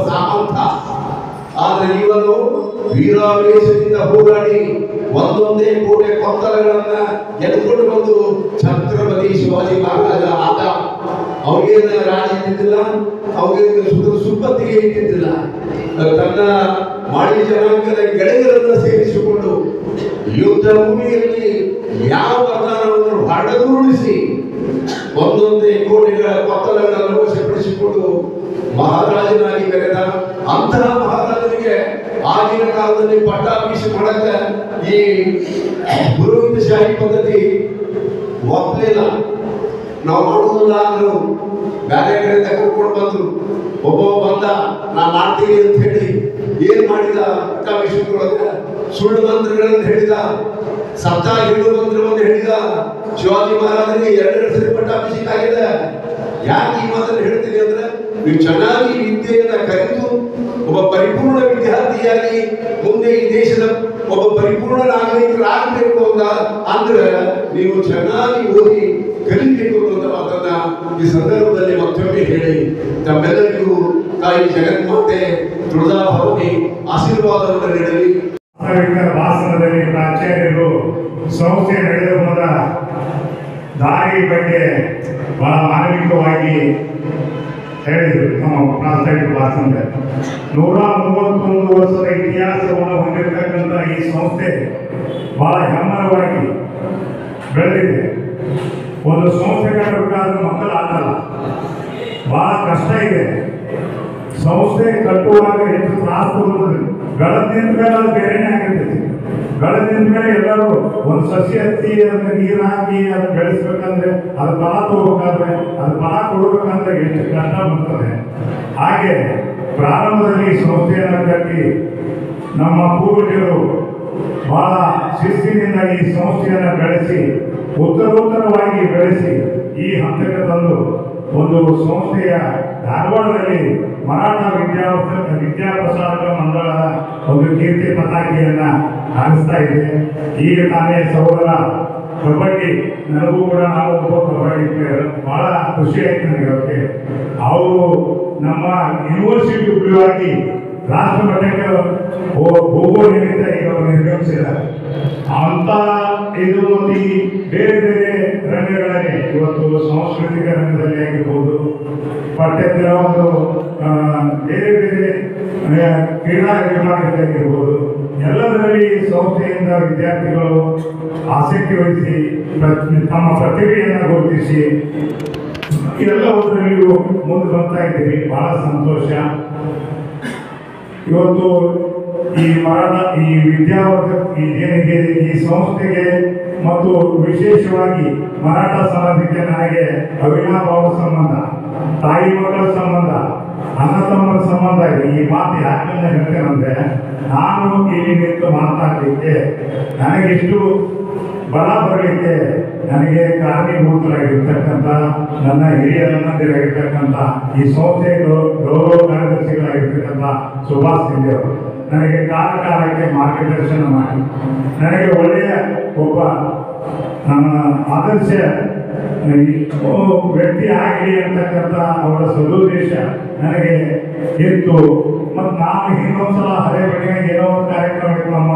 ಆದ್ರೆ ಇವನು ವೀರಾವೇಶದಿಂದ ಹೋರಾಡಿ ಒಂದೊಂದೇ ಕೋಟೆ ಕೊತ್ತಲಗಳನ್ನ ಎದ್ಕೊಂಡು ಬಂದು ಛತ್ರಪತಿ ಶಿವಾಜಿ ಮಹಾರಾಜ ಆದ ಅವರಿಗೆ ರಾಜ ಇದ್ದಿದ್ದಿಲ್ಲ ಅವರಿಗೆ ಸುಪ್ಪತ್ತಿಗೆ ಇದ್ದಿದ್ದಿಲ್ಲ. ತನ್ನ ಮಾಳಿ ಜನಾಂಗದ ಗೆಳೆಯರನ್ನ ಸೇರಿಸಿಕೊಂಡು ಯುದ್ಧ ಭೂಮಿಯಲ್ಲಿ ಯಾವ ವರದಾನವನ್ನು ಹಡಗುರುಳಿಸಿ ಒಂದೊಂದೇ ಕೋಟೆಗಳ ಕೊತ್ತಲಗಳನ್ನು ವಶಪಡಿಸಿಕೊಂಡು ಮಹಾರಾಜನಾಗಿ ಬೆಳೆದ ಅಂತಹ ಮಹಾರಾಜನಿಗೆ ಆಗಿನ ಕಾಲದಲ್ಲಿ ಪಟ್ಟಾಭಿಷೇಕ ಮಾಡಕ ಈ ಗುರುವಿಂದಶಾಹಿ ಪದ್ಧತಿ ಒಪ್ಪಲಿಲ್ಲ. ನಾವು ಮಾಡುವುದಿಲ್ಲ ಅಂದ್ರು ಬೇರೆ ಕಡೆ ಕರ್ಕೊಂಡು ಬಂದ್ರು. ಒಬ್ಬ ಬಂದ ನಾ ಮಾಡ್ತೀನಿ ಅಂತ ಹೇಳಿ. ಏನ್ ಮಾಡಿದ? ಪಟ್ಟಾಭಿಷೇಕದೊಳಗ ಸುಳ್ಳು ಮಂತ್ರಗಳನ್ನು ಹೇಳಿದ. ಸತ್ತ ಹಿಡಿದು ಮಂತ್ರವನ್ನು ಹೇಳಿದ. ಶಿವಾಜಿ ಮಹಾರಾಜನಿಗೆ ಎರಡೆರಡು ಸರಿ ಪಟ್ಟಾಭಿಷೇಕ ಆಗಿದೆ. ಯಾಕೆ ಈ ಮಾತನ್ನು ಹೇಳ್ತೀನಿ ಅಂದ್ರೆ, ನೀವು ಚೆನ್ನಾಗಿ ವಿದ್ಯೆಯನ್ನ ಕಲಿತು, ಒಬ್ಬ ಪರಿಪೂರ್ಣ ವಿದ್ಯಾರ್ಥಿಯಾಗಿ ಮುಂದೆ ಈ ದೇಶದ ಒಬ್ಬ ಪರಿಪೂರ್ಣ ನಾಗರಿಕರಾಗಬೇಕು ಅಂತ ಅಂದ್ರೆ, ನೀವು ಚೆನ್ನಾಗಿ ಓದಿ ಕಲಿಬೇಕು ಅನ್ನುವಂಥ ಈ ಸಂದರ್ಭದಲ್ಲಿ ಮತ್ತೊಮ್ಮೆ ಹೇಳಿ, ತಮ್ಮೆಲ್ಲರಿಗೂ ತಾಯಿ ಜಗನ್ಮಾತೆ ತುಳಜಾ ಭವನಿ ಆಶೀರ್ವಾದವನ್ನು ನೀಡಲಿ. ಭಾಷಣದಲ್ಲಿ ಪ್ರಾಚಾರ್ಯರು ಸಂಸ್ಥೆ ನಡೆದು ಹೋದ ದಾರಿ ಬಗ್ಗೆ ಬಹಳ ಮಾನವಿಕವಾಗಿ ಹೇಳಿದರು ನಮ್ಮ ಪ್ರಾಸ್ತಾವಿಕ ಭಾಷಣದಲ್ಲಿ. ನೂರ ಮೂವತ್ತೊಂದು ವರ್ಷದ ಇತಿಹಾಸವನ್ನು ಹೊಂದಿರತಕ್ಕಂಥ ಈ ಸಂಸ್ಥೆ ಬಹಳ ಹೆಮ್ಮರವಾಗಿ ಬೆಳೆದಿದೆ. ಒಂದು ಸಂಸ್ಥೆ ಕಟ್ಟಬೇಕಾದ್ರೆ ಮಕ್ಕಳು ಆಗಲ್ಲ ಬಹಳ ಕಷ್ಟ ಇದೆ. ಸಂಸ್ಥೆ ಕಟ್ಟುವಾಗ ಹೆಚ್ಚು ತ್ರಾಸ ಬರುತ್ತದೆ ಗಳದ ಮೇಲೆ ಅದು ಬೇರೆನೇ ಆಗಿರ್ತೈತಿ ಗಳದ ನಿಂತ ಮೇಲೆ ಎಲ್ಲರೂ ಒಂದು ಸಸಿ ಹತ್ತಿ, ಅದನ್ನ ನೀರು ಹಾಕಿ ಅದು ಬೆಳೆಸ್ಬೇಕಂದ್ರೆ ಅದು ಫಲ ತಗೋಬೇಕಾದ್ರೆ ಅದು ಫಲ ಕೊಡ್ಬೇಕಂದ್ರೆ ಎಷ್ಟು ಕಷ್ಟ ಬರ್ತದೆ. ಹಾಗೆ ಪ್ರಾರಂಭದಲ್ಲಿ ಸಂಸ್ಥೆಯನ್ನು ಕಟ್ಟಿ ನಮ್ಮ ಪೂರ್ವಜರು ಬಹಳ ಶಿಸ್ತಿನಿಂದ ಈ ಸಂಸ್ಥೆಯನ್ನು ಬೆಳೆಸಿ ಉತ್ತರೋತ್ತರವಾಗಿ ಬೆಳೆಸಿ ಈ ಹಂತಕ್ಕೆ ತಂದು ಒಂದು ಸಂಸ್ಥೆಯ ಧಾರವಾಡದಲ್ಲಿ ಮರಾಠ ವಿದ್ಯಾ ವಿದ್ಯಾಪ್ರಸಾರಕ ಮಂಡಳದ ಒಂದು ಕೀರ್ತಿ ಪತಾಕಿಯನ್ನು ಹಾರಿಸ್ತಾ ಇದೆ. ಈಗ ತಾನೇ ಸಹೋದರ ಕಬಡ್ಡಿ ನನಗೂ ಕೂಡ ನಾವು ಒಬ್ಬ ಕಬಡ್ಡಿ ಪ್ಲೇಯರ್ ಬಹಳ ಖುಷಿ ಆಯ್ತು ನನಗೆ ಅವಕ್ಕೆ ಅವರು ನಮ್ಮ ಯೂನಿವರ್ಸಿಟಿ ಉಪಯೋಗಿ ರಾಷ್ಟ್ರ ಮಟ್ಟಕ್ಕೆ ಹೋಗೋ ನಿಮಿತ್ತ ಈಗ ಅವರು ನಿರ್ಗಮಿಸಿದ್ದಾರೆ. ಅಂತ ಇದು ಈ ಬೇರೆ ಬೇರೆ ರಂಗಗಳಲ್ಲಿ, ಇವತ್ತು ಸಾಂಸ್ಕೃತಿಕ ರಂಗದಲ್ಲಿ ಆಗಿರ್ಬೋದು ಪಠ್ಯೇತರ ಒಂದು ಬೇರೆ ಬೇರೆ ಕ್ರೀಡಾ ಕ್ರೀಡಾ ವಿಭಾಗದಲ್ಲಿರ್ಬೋದು ಎಲ್ಲದರಲ್ಲಿ ಸಂಸ್ಥೆಯಿಂದ ವಿದ್ಯಾರ್ಥಿಗಳು ಆಸಕ್ತಿ ವಹಿಸಿ ತಮ್ಮ ಪ್ರತಿಭೆಯನ್ನು ಗುರುತಿಸಿ ಎಲ್ಲದರಲ್ಲಿಯೂ ಮುಂದೆ ಬರ್ತಾ ಇದ್ದೀವಿ. ಬಹಳ ಸಂತೋಷ. ಇವತ್ತು ಈ ಮರಾಠ ಈ ವಿದ್ಯಾವರ್ಧಕ ಈ ಏನಿದೆ ಈ ಸಂಸ್ಥೆಗೆ ಮತ್ತು ವಿಶೇಷವಾಗಿ ಮರಾಠ ಸಮಾಜಕ್ಕೆ ನನಗೆ ಅವಿನಾಭಾವ ಸಂಬಂಧ, ತಾಯಿ ಮಕ್ಕಳ ಸಂಬಂಧ ಅನ್ನ ತಮ್ಮನ ಸಂಬಂಧ, ಈ ಮಾತು ಯಾಕಂದ್ರೆ ಹೇಳ್ತೇನೆಂದ್ರೆ ನಾನು ಇಲ್ಲಿ ನಿಂತು ಮಾತನಾಡಲಿಕ್ಕೆ ನನಗಿಷ್ಟು ಬಲ ಬರಲಿಕ್ಕೆ ನನಗೆ ಕಾರಣೀಭೂತರಾಗಿರ್ತಕ್ಕಂಥ ನನ್ನ ಹಿರಿಯರನ್ನದಿರಾಗಿರ್ತಕ್ಕಂಥ ಈ ಸಂಸ್ಥೆಯ ಗೌರವ ಕಾರ್ಯದರ್ಶಿಗಳಾಗಿರ್ತಕ್ಕಂಥ ಸುಭಾಷ್ ಸಿಂಧೆ ಅವರು. ನನಗೆ ಕಾಲ ಮಾರ್ಗದರ್ಶನ ಮಾಡಿ. ನನಗೆ ಒಳ್ಳೆಯ ಒಬ್ಬ ನಮ್ಮ ಆದರ್ಶ ವ್ಯಕ್ತಿ ಆಗಲಿ ಅಂತಕ್ಕಂಥ ಅವರ ಸದುದ್ದೇಶ ನನಗೆ ಇತ್ತು ಮತ್ತು ನಾನು ಇನ್ನೊಂದ್ಸಲ ಹಳೆ ಬೆಳಗ್ಗೆ ಏನೋ ಒಂದು ಕಾರ್ಯಕ್ರಮ ಇತ್ತು ನಮ್ಮ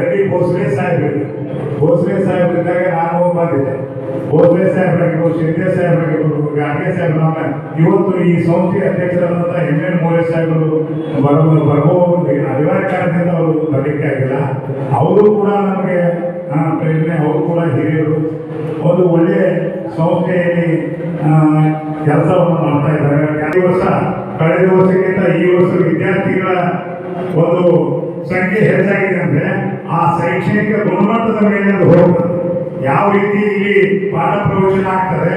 ಎಲ್ಲಿ ಭೋಸ್ಲೆ ಸಾಹೇಬ್ ಭೋಸ್ಲೆ ಸಾಹೇಬ್ರಿದ್ದಾಗ ನಾನು ಬಂದಿದ್ದೆ. ಭೋಸ್ಲೆ ಸಾಹೇಬ್ರಾಗಿರ್ಬೋದು ಶಿಂದೆ ಸಾಹೇಬ್ರಾಗಿರ್ಬೋದು ಸಾಹೇಬ್ ನಮ್ಮ ಇವತ್ತು ಈ ಸಂಸ್ಥೆ ಅಧ್ಯಕ್ಷರಾದಂಥ ಎಂ ಎನ್ ಮೂಲೆ ಸಾಹೇಬರು ಬರೋ ಬರುವ ಅನಿವಾರ್ಯ ಕಾರಣದಿಂದ ಅವರು ಬರಲಿಕ್ಕೆ ಆಗಿಲ್ಲ. ಅವರು ಕೂಡ ನಮಗೆ ಪ್ರೇರಣೆ, ಅವರು ಕೂಡ ಹಿರಿಯರು. ಒಂದು ಒಳ್ಳೆಯ ಸಂಸ್ಥೆಯಲ್ಲಿ ಕೆಲಸವನ್ನು ಮಾಡ್ತಾ ಇದ್ದಾರೆ. ಈ ವರ್ಷ ಕಳೆದ ವರ್ಷಕ್ಕಿಂತ ಈ ವರ್ಷ ವಿದ್ಯಾರ್ಥಿಗಳ ಒಂದು ಸಂಖ್ಯೆ ಹೆಚ್ಚಾಗಿದೆ ಅಂದ್ರೆ ಆ ಶೈಕ್ಷಣಿಕ ಗುಣಮಟ್ಟದ ಮೇಲೆ ಅದು ಹೋಗ್ತದೆ. ಯಾವ ರೀತಿ ಇಲ್ಲಿ ಪಾಠ ಪ್ರವಚನ ಆಗ್ತದೆ,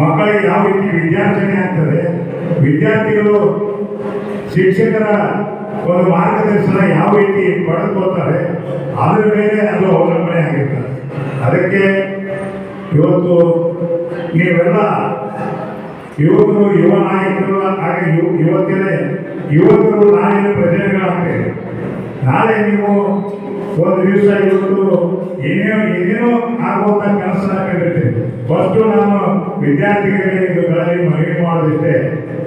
ಮಕ್ಕಳಿಗೆ ಯಾವ ರೀತಿ ವಿದ್ಯಾರ್ಜನೆ ಆಗ್ತದೆ, ವಿದ್ಯಾರ್ಥಿಗಳು ಶಿಕ್ಷಕರ ಒಂದು ಮಾರ್ಗದರ್ಶನ ಯಾವ ರೀತಿ ಪಡೆದುಕೊಳ್ತಾರೆ, ಅದರ ಮೇಲೆ ಅದು ಅವಲಂಬನೆ ಆಗಿರ್ತದೆ ಅದಕ್ಕೆ ಇವತ್ತು ನೀವೆಲ್ಲ ಯುವಕರು, ಯುವ ನಾಯಕರು, ಹಾಗೆ ಯು ಯುವತಿಯರ ಯುವಕರು ನಾಳಿನ ಪ್ರಜೆಗಳಾಗ್ತೇವೆ ನಾಳೆ ನೀವು ಒಂದು ದಿವಸ ಇವತ್ತು ಏನೇನೋ ಏನೇನೋ ಆಗುವಂತ ಕೆಲಸನ ಕೇಳುತ್ತೆ ಫಸ್ಟು ನಾನು ವಿದ್ಯಾರ್ಥಿಗಳಿಗೆ ಮನವಿ ಮಾಡೋದಿಷ್ಟೇ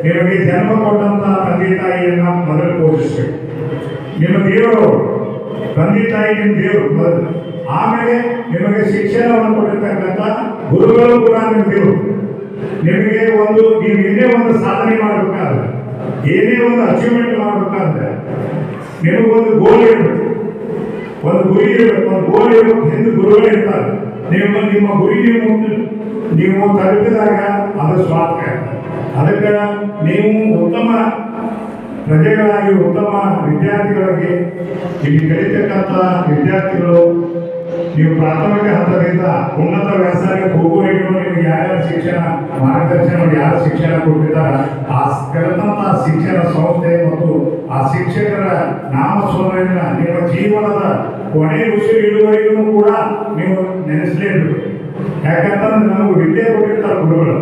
ನಿಮಗೆ ಜನ್ಮ ಕೊಟ್ಟಂತ ತಂದೆ ತಾಯಿಯನ್ನ ಮೊದಲು ಪೋಷಿಸಬೇಕು ನಿಮ್ಮ ದೇವರು, ತಂದೆ ತಾಯಿ ನಿಮ್ಮ ದೇವರು ಮೊದಲು. ಆಮೇಲೆ ನಿಮಗೆ ಶಿಕ್ಷಣವನ್ನು ಕೊಟ್ಟಿರ್ತಕ್ಕಂಥ ಗುರುಗಳು ಕೂಡ ನಿಮ್ಮ ದೇವರು. ನಿಮಗೆ ಒಂದು, ನೀವು ಏನೇ ಒಂದು ಸಾಧನೆ ಮಾಡಬೇಕಾದ್ರೆ, ಏನೇ ಒಂದು ಅಚೀವ್ಮೆಂಟ್ ಮಾಡಬೇಕಾದ್ರೆ ನಿಮಗೊಂದು ಗೋಲ್ ಇರಬೇಕು. ಒಂದು ಗುರಿ ಇರಬೇಕು. ಒಂದು ಗೋಲ್ ಇರಬೇಕು ಹಿಂದೆ ಗುರುಗಳು ಇರ್ತಾರೆ ನಿಮ್ಮ ನಿಮ್ಮ ಗುರಿ ನೀವು ನೀವು ತಲುಪಿದಾಗ ಅದು ಸ್ವಾರ್ಥ ಅದಕ್ಕೆ ನೀವು ಉತ್ತಮ ಪ್ರಜೆಗಳಾಗಿ, ಉತ್ತಮ ವಿದ್ಯಾರ್ಥಿಗಳಾಗಿ, ಇಲ್ಲಿ ಕಲಿತಕ್ಕಂಥ ವಿದ್ಯಾರ್ಥಿಗಳು ನೀವು ಪ್ರಾಥಮಿಕ ಹಂತದಿಂದ ಉನ್ನತ ವ್ಯಾಸಂಗಕ್ಕೆ ಹೋಗುವವರೆಗೂ ನಿಮಗೆ ಯಾರ್ಯಾರ ಶಿಕ್ಷಣ ಮಾರ್ಗದರ್ಶನ ಯಾರು ಶಿಕ್ಷಣ ಕೊಟ್ಟಿದ್ದಾರೆ ಆ ಕಲಿತಂತ ಶಿಕ್ಷಣ ಸಂಸ್ಥೆ ಮತ್ತು ಆ ಶಿಕ್ಷಕರ ನಾಮಸ್ಮರಣೆಯನ್ನ ನಿಮ್ಮ ಜೀವನದ ಕೊನೆ ಉಸಿರು ಇಳುವರೆಗೂ ಕೂಡ ನೀವು ನೆನೆಸಲೇಬೇಕು ಯಾಕಂತಂದ್ರೆ ನಮಗೆ ವಿದ್ಯೆ ಕೊಟ್ಟಿರ್ತಾರೆ ಗುರುಗಳು.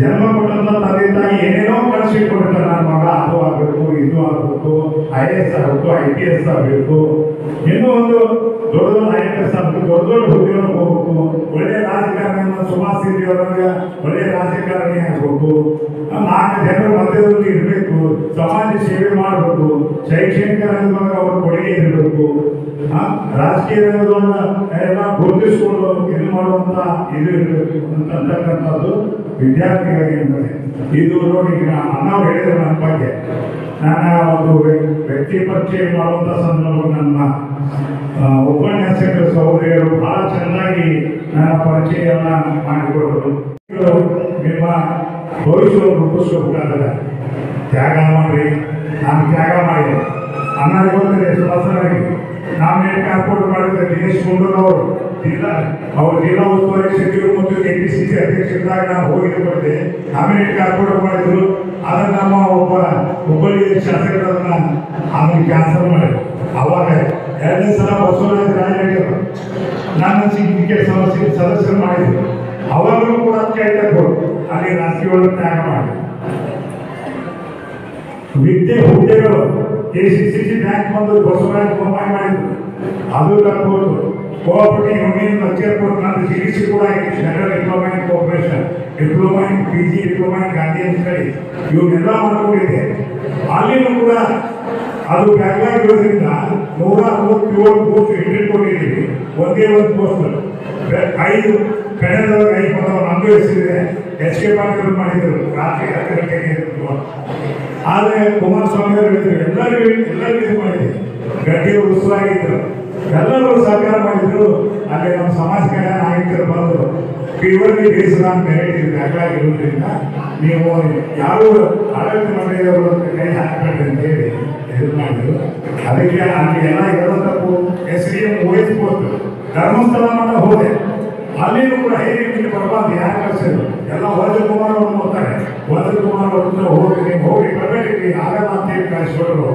ಜನ್ಮ ಕೊಟ್ಟಂತ ತಂದೆ ತಾಯಿ ಏನೇನೋ ಕಳಿಸಿಕೊಟ್ಟಿರ್ತಾರೆ ನನ್ನ ಮಗ ಅದು ಆಗಬೇಕು, ಇದು ಆಗಬೇಕು ಐ ಎಸ್ ಆಗಬೇಕು ಐ ಪಿ ಎಸ್ ಆಗಬೇಕು. ಇನ್ನೂ ಒಂದು ದೊಡ್ಡ ದೊಡ್ಡ ಐ ಎಸ್ ಆಗಬೇಕು, ದೊಡ್ಡ ದೊಡ್ಡ ಹುದ್ದೆಗಳನ್ನು ಹೋಗ್ಬೇಕು. ಒಳ್ಳೆ ರಾಜಕಾರಣ ಸುಭಾಷ್ ಸಿಂಗ್ ಅವರಂಗೆ ಒಳ್ಳೆ ರಾಜಕಾರಣಿ ಆಗಬೇಕು. ನಾಲ್ಕು ಜನರ ಮಧ್ಯದಲ್ಲಿ ಇರಬೇಕು, ಸಮಾಜ ಸೇವೆ ಮಾಡಬೇಕು, ಶೈಕ್ಷಣಿಕ ರಂಗದೊಳಗೆ ಅವ್ರ ಕೊಡುಗೆ ಇರಬೇಕು. ರಾಜಕೀಯ ರಂಗದೊಳಗ ಎಲ್ಲ ಗುರುತಿಸಿಕೊಂಡು ಇದು ಮಾಡುವಂತ ಇದು ಇರಬೇಕು ಅಂತಕ್ಕಂಥದ್ದು ವಿದ್ಯಾರ್ಥಿಗಳಿಗೆ ಇದು ನೋಡಿ ಅಣ್ಣ ಹೇಳಿದ್ರು ನನ್ನ ಬಗ್ಗೆ. ನನ್ನ ಒಂದು ವ್ಯಕ್ತಿ ಪರಿಚಯ ಮಾಡುವಂಥ ಸಂದರ್ಭ ನನ್ನ ಉಪನ್ಯಾಸಕ ಸಹೋದರಿಯರು ಬಹಳ ಚೆನ್ನಾಗಿ ನನ್ನ ಪರಿಚಯವನ್ನು ಮಾಡಿಕೊಡೋದು ನಿಮ್ಮ ಭವಿಷ್ಯವನ್ನು ರೂಪಿಸ್ಕೋಬೇಕಾದ್ರೆ ತ್ಯಾಗ ಮಾಡಿ, ನಾನು ತ್ಯಾಗ ಮಾಡಿದೆ. ಅನ್ನ ಗೊತ್ತಿದೆ ಸುಭಾಸನಾಗಿ ನಾಮಿನೇಟ್ ಕಾರ್ಪೋರ್ಟ್ ಮಾಡಿದ? ದಿನೇಶ್ ಗುಂಡೂರವರು ಜಿಲ್ಲಾ ಅವರು ಜಿಲ್ಲಾ ಉಸ್ತುವಾರಿ ಸಚಿವರು ಮತ್ತು ಕೆ ಪಿ ಸಿ ಸಿ ಅಧ್ಯಕ್ಷರಿದ್ದಾಗ ನಾನು ಹೋಗಿ ಬಂದೆ ನಾಮಿನೇಟ್ ಕಾರ್ಪೋರ್ಟ್ ಮಾಡಿದ್ರು? ಅದನ್ನು ನಮ್ಮ ಒಬ್ಬ ಹುಬ್ಬಳ್ಳಿ ಶಾಸಕರನ್ನ ಅದನ್ನು ಕ್ಯಾನ್ಸಲ್ ಮಾಡಿದ್ರು ಅವಾಗ ಎರಡನೇ ಸಲ ಬಸವರಾಜ ರಾಜ ನಾನು ನನ್ನ ಸಿಂಡಿಕೇಟ್ ಸಮಸ್ಯೆ ಸದಸ್ಯರು ಮಾಡಿದ್ರು. ಅವಾಗಲೂ ಕೂಡ ಕೇಳ್ತಾರೆ ಅಲ್ಲಿ ರಾಜಕೀಯ ತ್ಯಾಗ ಮಾಡಿ. ವಿದ್ಯೆ ಹುದ್ದೆಗಳು A C C C bank ಬಂದು ಬಸವರಾಜ ಮಾಡಿದ್ರು. ಅದು ತಪ್ಪೋದು. ಕೋಆಪರೇಟಿವ್ ಯೂನಿಯನ್ ಅಧ್ಯಕ್ಷರು ನನ್ನ ಸಿಡಿಸಿ ಕೂಡ central diploma in cooperation diploma in P G diploma in Gandhian studies ಇವನ್ನೆಲ್ಲ ಮಾಡ್ಕೊಂಡಿದ್ದೆ ಅಲ್ಲಿನೂ ಕೂಡ ಅದು ಬ್ಯಾಕ್ಲಾಗ್ ಇರೋದ್ರಿಂದ ನೂರ ಮೂವತ್ತೇಳು ಪೋಸ್ಟ್ ಇಟ್ಟಿಟ್ಕೊಂಡಿದ್ದೀವಿ ಒಂದೇ ಒಂದು ಪೋಸ್ಟ್ ಐದು ಕಳೆದವಾಗ ಐದು ಪದವನ್ನು ಅನುಭವಿಸಿದ್ರೆ ಎಚ್ ಕೆ ಪಾಟೀಲ್ ಮಾಡಿದರು, ರಾತ್ರಿ ಹತ್ತು ಗಂಟೆಗೆ ಆದರೆ ಕುಮಾರಸ್ವಾಮಿ ಅವರು ಹೇಳಿದ್ರು, ಎಲ್ಲರಿಗೂ ಎಲ್ಲರಿಗೂ ಇದು ಮಾಡಿದ್ರು. ಗಡ್ಡಿ ಉತ್ಸವಾಗಿದ್ದರು ಎಲ್ಲರೂ ಸಹಕಾರ ಮಾಡಿದ್ರು. ಅಲ್ಲಿ ನಮ್ಮ ಸಮಾಜ ಕಲ್ಯಾಣ ಆಯುಕ್ತರು ಬಂದರು. ಪ್ಯೂರ್ಲಿ ಬೇಸ್ಡ್ ಆನ್ ಮೆರಿಟ್ ಇದು ನೀವು ಯಾವ ಆಡಳಿತ ಮಂಡಳಿಯವರು ಕೈ ಹಾಕಬೇಡಿ ಅಂತ ಹೇಳಿ ಇದು ಮಾಡಿದ್ರು. ಅದಕ್ಕೆ ಅಲ್ಲಿ ಎಲ್ಲ ಇರೋದಕ್ಕೂ ಎಸ್ ಡಿ ಎಂ ವಹಿಸ್ಬೋದು ಧರ್ಮಸ್ಥಳ ಮಠ ಹೋದೆ. ಅಲ್ಲಿನೂ ಕೂಡ ಹೇಗೆ ನಿಮಗೆ ಬರಬಾರ್ದು ಯಾರು ಕಳಿಸಿದ್ರು? ಎಲ್ಲ ವಜ್ರ ಕುಮಾರ್ ಅವರು ನೋಡ್ತಾರೆ. ವಜ್ರ ಕುಮಾರ್ ಅವ್ರ ಹತ್ರ ಹೋಗಿ ನೀವು ಹೋಗಿ ಬರಬೇಡಿ ಆಗಲ್ಲ ಅಂತ ಹೇಳಿ ಕಳಿಸ್ಕೊಟ್ರು